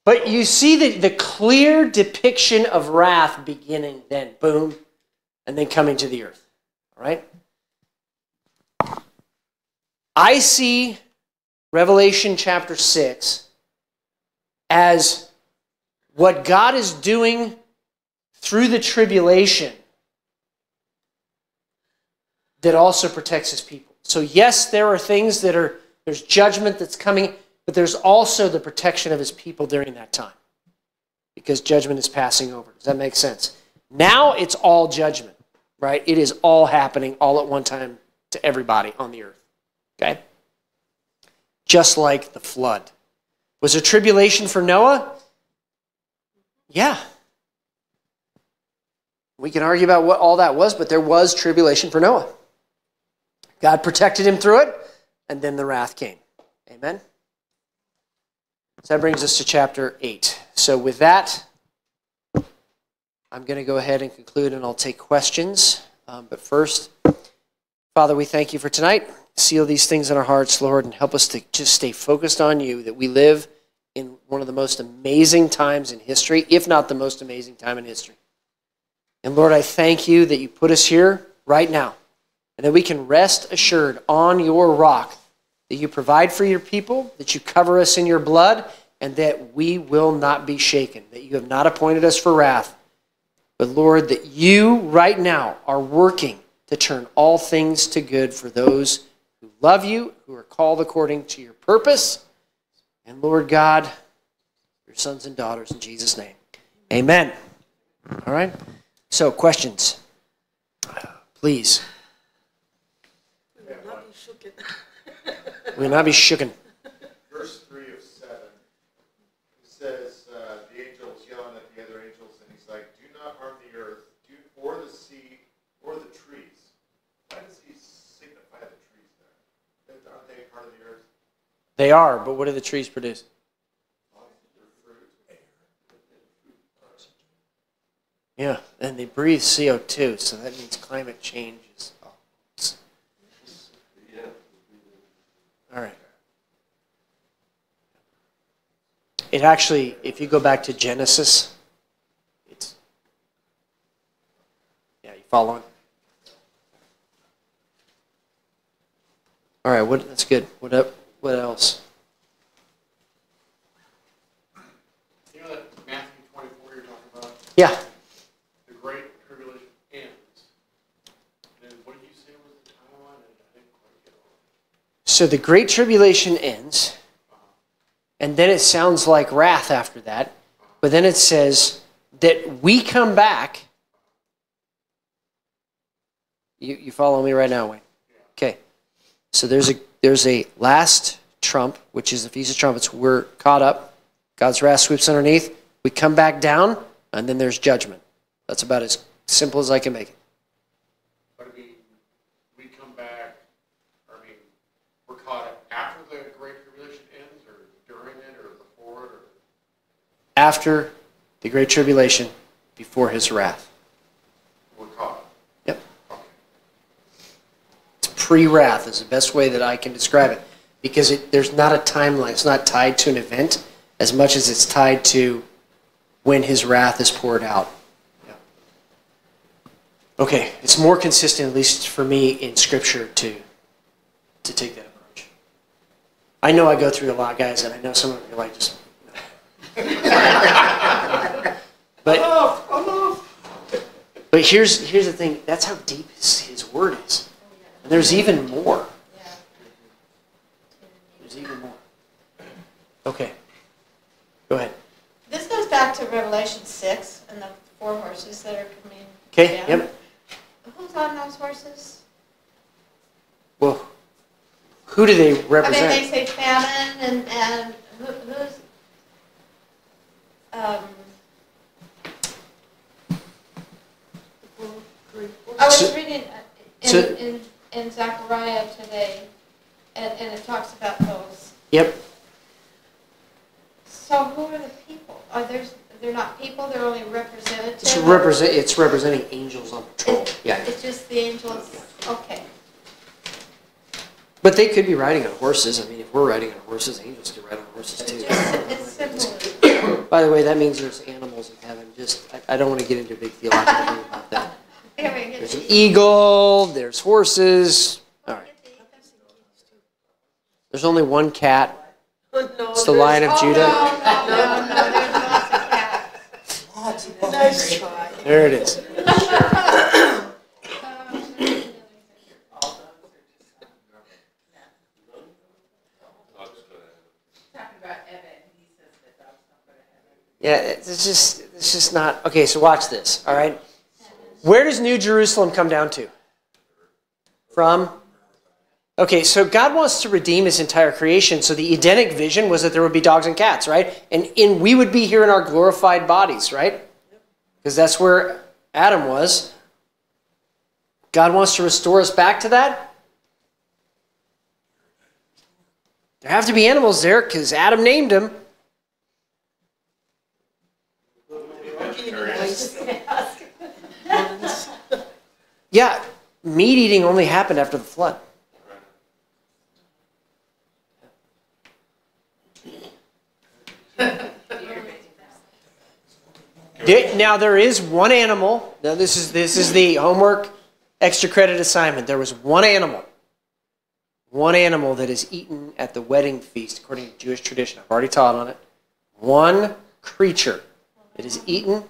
But you see the, the clear depiction of wrath beginning then, boom, and then coming to the earth. All right? I see Revelation chapter 6 as what God is doing through the tribulation that also protects his people. So, yes, there are things that are, there's judgment that's coming, but there's also the protection of his people during that time because judgment is passing over. Does that make sense? Now it's all judgment, right? It is all happening all at one time to everybody on the earth. Okay? Just like the flood. Was there tribulation for Noah? Yeah. We can argue about what all that was, but there was tribulation for Noah. God protected him through it, and then the wrath came. Amen? So that brings us to chapter 8. So, with that, I'm going to go ahead and conclude and I'll take questions. Um, but first, Father, we thank you for tonight. Seal these things in our hearts, Lord, and help us to just stay focused on you, that we live in one of the most amazing times in history, if not the most amazing time in history. And Lord, I thank you that you put us here right now and that we can rest assured on your rock that you provide for your people, that you cover us in your blood, and that we will not be shaken, that you have not appointed us for wrath. But Lord, that you right now are working to turn all things to good for those love you, who are called according to your purpose. And Lord God, your sons and daughters in Jesus' name. Amen. All right? So, questions? Please. We will not be shooken. We will not be shooken. Verse 3 of 7, it says, uh, the angel's yelling at the other angels, and he's like, Do not harm the earth, do, or the sea, or the trees. Why does he signify the trees there? Aren't they part of the earth? They are, but what do the trees produce? Yeah, and they breathe CO2, so that means climate change is. All right. It actually, if you go back to Genesis, it's. Yeah, you following? All right, what, that's good. What up? What else? You know that Matthew twenty-four you're talking about, Yeah, the great tribulation ends. And what did you say was the timeline? I didn't quite get all. so the Great Tribulation ends, uh-huh. and then it sounds like wrath after that, but then it says that we come back. You, you follow me right now, Wayne? Okay. So there's a there's a last trump, which is the Feast of Trumpets. We're caught up. God's wrath sweeps underneath. We come back down, and then there's judgment. That's about as simple as I can make it. But I mean, we come back, I mean, we're caught up after the great tribulation ends, or during it, or before it, or? After the Great Tribulation, before his wrath. We're caught up. Yep. Okay. It's pre-wrath is the best way that I can describe it because it, there's not a timeline. It's not tied to an event as much as it's tied to when his wrath is poured out. Yeah. Okay, it's more consistent, at least for me, in Scripture to to take that approach. I know I go through a lot, guys, and I know some of you are like just. but but here's here's the thing. That's how deep his, his word is. And there's even more. There's even more. Okay. Go ahead. This goes back to Revelation 6 and the four horses that are coming Okay. down. Yep. Who's on those horses? Well, who do they represent? I mean, they say famine and, and who, who's, um, I was So- reading uh, so- in, in, Zechariah today, and, and it talks about those. Yep. So who are the people? Are there, they're not people, they're only representative? It's represent. It's representing angels on patrol. Yeah. It's just the angels, okay. But they could be riding on horses. I mean, if we're riding on horses, angels could ride on horses too. just, it's. By the way, that means there's animals in heaven. Just I, I don't want to get into a big theological thing about that. There's an eagle. There's horses. All right. There's only one cat. It's the Lion of Judah. There it is. Yeah, it's just it's just not okay. So watch this. All right, where does New Jerusalem come down to? From. Okay, so God wants to redeem His entire creation. So the Edenic vision was that there would be dogs and cats, right? And in we would be here in our glorified bodies, right? Because that's where Adam was. God wants to restore us back to that. There have to be animals there because Adam named them. Yeah, meat eating only happened after the flood. Now, there is one animal. Now, this is, this is the homework extra credit assignment. There was one animal. One animal that is eaten at the wedding feast, according to Jewish tradition. I've already taught on it. One creature that is eaten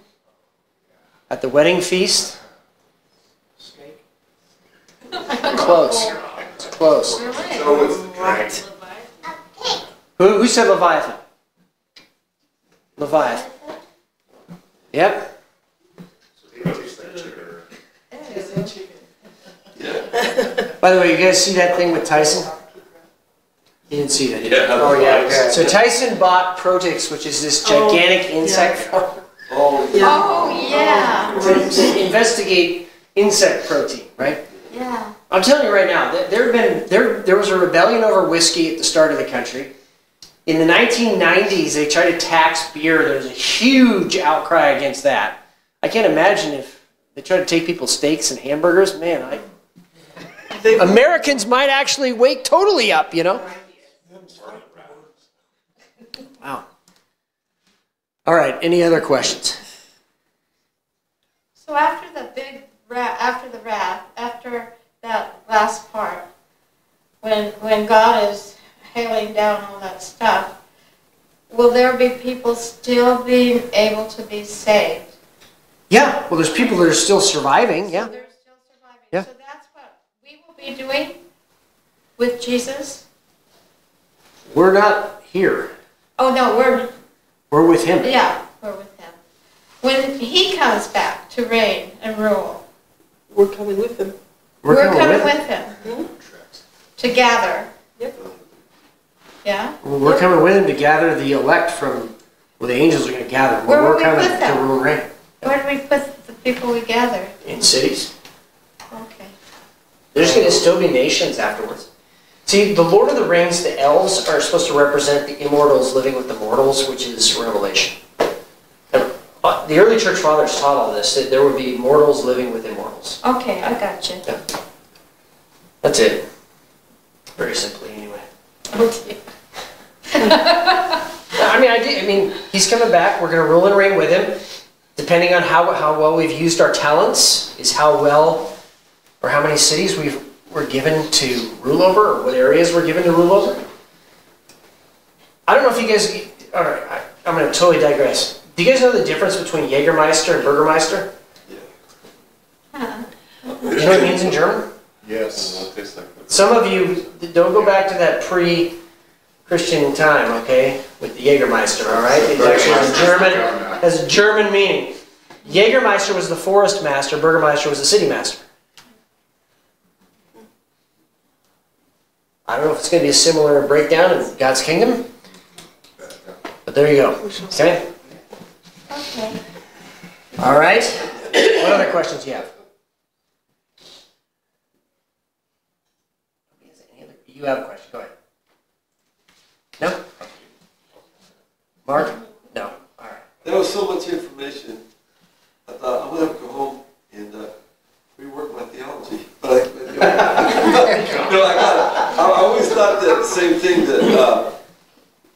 at the wedding feast. Close. It's close. So it's the. Who, who said Leviathan? Leviathan. Yep. By the way, you guys see that thing with Tyson? You didn't see that, did? Yeah. Oh, yeah. So Tyson bought Protix, which is this oh, gigantic insect farm, Oh, Oh, yeah, to, to investigate insect protein, right? I'm telling you right now, there have been there there was a rebellion over whiskey at the start of the country. In the 1990s, they tried to tax beer. There was a huge outcry against that. I can't imagine if they tried to take people's steaks and hamburgers. Man, I Americans might actually wake totally up. You know? Wow. All right. Any other questions? So after the big wrath, after the wrath, after that last part, when, when God is hailing down all that stuff, will there be people still being able to be saved? Yeah. Well, there's people that are still surviving. Yeah. So they're still surviving. Yeah. So that's what we will be doing with Jesus? We're not here. Oh, no, we're, We're with him. yeah, we're with him. When he comes back to reign and rule, we're coming with them. We're coming coming with with him to gather. Yep. Yeah? Well, We're coming with him to gather the elect from, well, the angels are going to gather. Where We're will we coming put to them? rule and reign Where do we put the people we gather? in cities. Okay. There's going to still be nations afterwards. See, the Lord of the Rings, the elves are supposed to represent the immortals living with the mortals, which is Revelation. And, uh, The early church fathers taught all this, that there would be mortals living with immortals. Okay, I got you. That's it. Very simply, anyway. Okay. I mean, I, did, I mean, he's coming back. We're going to rule and reign with him. Depending on how, how well we've used our talents, is how well or how many cities we've we're given to rule over, or what areas we're given to rule over. I don't know if you guys. All right, I, I'm going to totally digress. Do you guys know the difference between Jägermeister and Burgermeister? Yeah. Huh. You know what it means in German? Yes. It tastes like that. Some of you don't go back to that pre-Christian time, okay, with the Jägermeister. All right, it actually has a German has a German meaning. Jägermeister was the forest master. Burgermeister was the city master. I don't know if it's going to be a similar breakdown in God's kingdom, but there you go. Okay. Okay. All right. What other questions do you have? You have a question. Go ahead. No? Mark? No. All right. There was so much information. I thought, I'm gonna have to go home and uh, rework my theology. But I, you know, no, I got it. I, I always thought that same thing that uh,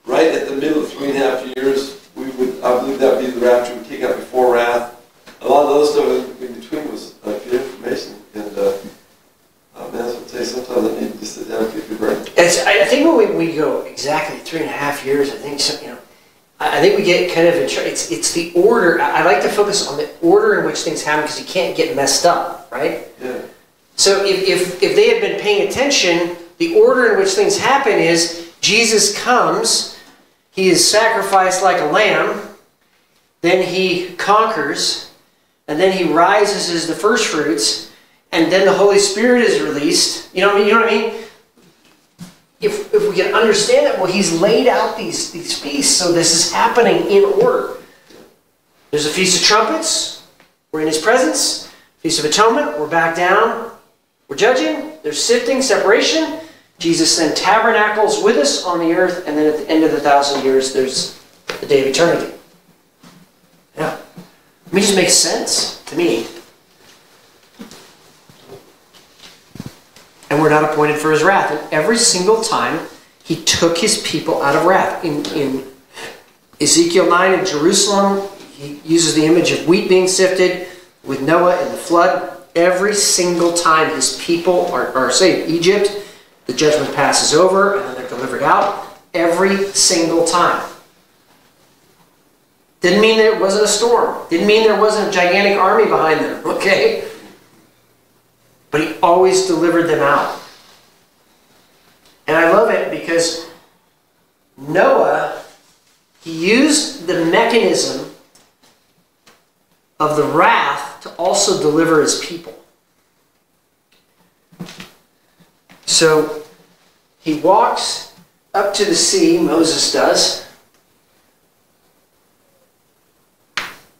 right at the middle of three and a half years, we would, I believe that would be the rapture we take out before wrath. A lot of those stuff in, between was uh, good information. And uh, uh, man, I'll tell you, sometimes I need to sit down and pick a brain. It's, I I think when we, we go exactly three and a half years, I think some, you know, I I think we get kind of in, it's it's the order. I, I like to focus on the order in which things happen because you can't get messed up, right? Yeah. So if, if, if they had been paying attention, the order in which things happen is Jesus comes, he is sacrificed like a lamb, then he conquers, and then he rises as the first fruits, and then the Holy Spirit is released. You know what I mean? You know what I mean? If, if we can understand that, well, he's laid out these, these feasts, so this is happening in order. There's a Feast of Trumpets, we're in his presence. Feast of Atonement, we're back down, we're judging, there's sifting, separation. Jesus then tabernacles with us on the earth, and then at the end of the thousand years, there's the day of eternity. Yeah. I mean, it just makes sense to me. And we're not appointed for his wrath. And every single time, he took his people out of wrath. In, in Ezekiel 9 in Jerusalem, he uses the image of wheat being sifted with Noah and the flood. Every single time his people are, are saved, Egypt, the judgment passes over and then they're delivered out. Every single time. Didn't mean that it wasn't a storm. Didn't mean there wasn't a gigantic army behind them, okay? But he always delivered them out. And I love it because Noah, he used the mechanism of the wrath to also deliver his people. So he walks up to the sea, Moses does,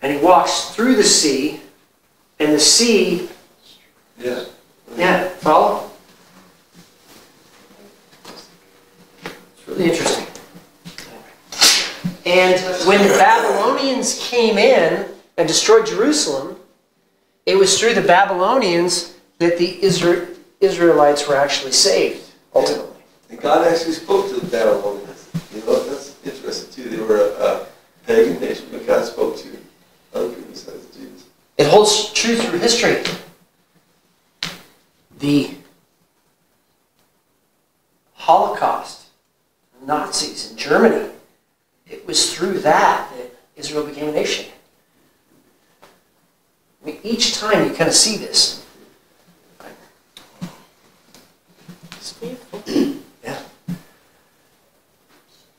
and he walks through the sea, and the sea, Yeah. yeah, follow? It's really interesting. And when the Babylonians came in and destroyed Jerusalem, it was through the Babylonians that the Isra- Israelites were actually saved, ultimately. And God actually spoke to the Babylonians. You know, that's interesting too. They were a, a pagan nation, but God spoke to other people besides Jews. It holds true through history. The Holocaust, Nazis in Germany, it was through that that Israel became a nation. I mean, each time you kind of see this. It's beautiful. Yeah.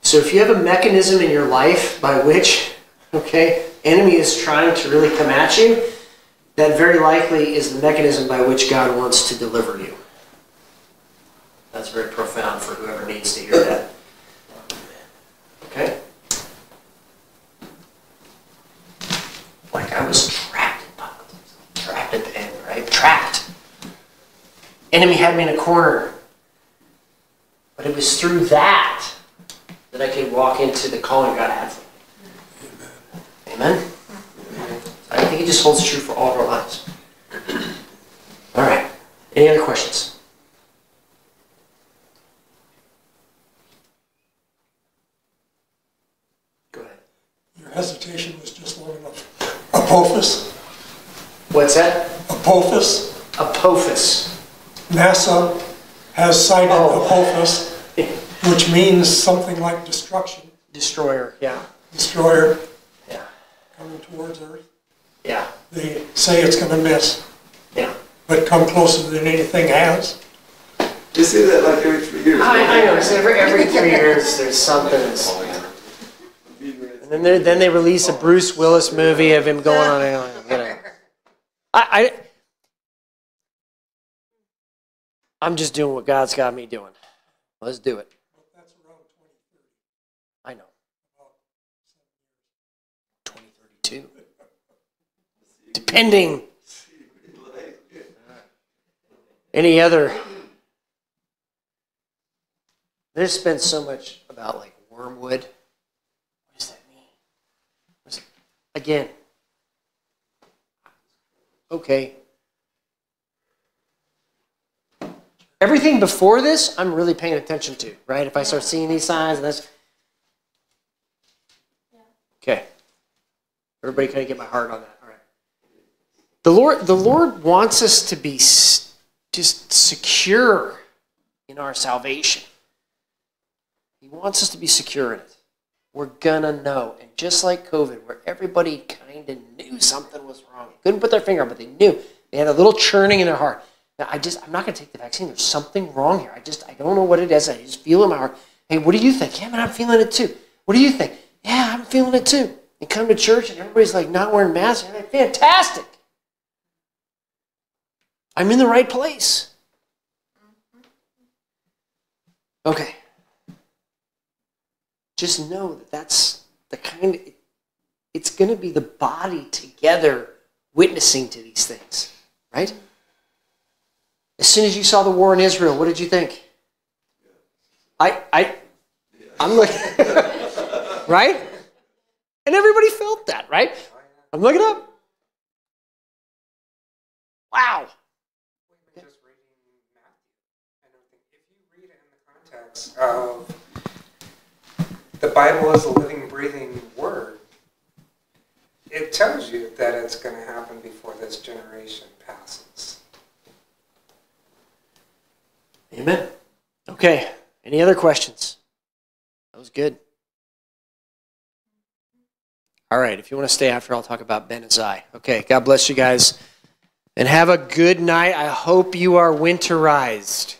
So if you have a mechanism in your life by which, okay, enemy is trying to really come at you, that very likely is the mechanism by which God wants to deliver you. That's very profound for whoever needs to hear that. Okay? Like I was trapped in. Trapped at the end, right? Trapped. Enemy had me in a corner. But it was through that that I could walk into the calling God had for me. Amen? I think it just holds true for all of our lives. All right. Any other questions? Go ahead. Your hesitation was just long enough. Apophis, What's that? Apophis, Apophis. NASA has cited Oh. Apophis, which means something like destruction, Destroyer. Yeah. destroyer Yeah. coming towards Earth. Yeah. They say it's gonna miss, Yeah. but come closer than anything has. You say that like every three years. I, I know. So every, every three years, there's something. that's- oh, And then they then they release a Bruce Willis movie of him going on a you know. I, I I'm just doing what God's got me doing. Let's do it. But that's around 2030. I know. 2032. Depending. Any other. There's been so much about like wormwood. What does that mean? Again. Okay. Everything before this, I'm really paying attention to, right? If I start seeing these signs and that's. Okay. Everybody kind of get my heart on that. The Lord, the Lord wants us to be just secure in our salvation. He wants us to be secure in it. We're gonna know. And just like COVID, where everybody kind of knew something was wrong, couldn't put their finger on, but they knew. They had a little churning in their heart. Now, I just, I'm not gonna take the vaccine. There's something wrong here. I just, I don't know what it is. I just feel in my heart. Hey, what do you think? Yeah, man, I'm feeling it too. What do you think? Yeah, I'm feeling it too. And come to church and everybody's like not wearing masks. And I'm like, fantastic. I'm in the right place. Okay. Just know that that's the kind of, it's going to be the body together witnessing to these things, right? As soon as you saw the war in Israel, what did you think? I, I, I'm looking, right? And everybody felt that, right? I'm looking up. Wow. just reading Matthew. I don't think if you read it in of um, the Bible is a living, breathing word, it tells you that it's going to happen before this generation passes. Amen. Okay. Any other questions? That was good. All right. If you want to stay after, I'll talk about Ben Azzai. Okay. God bless you guys. And have a good night. I hope you are winterized.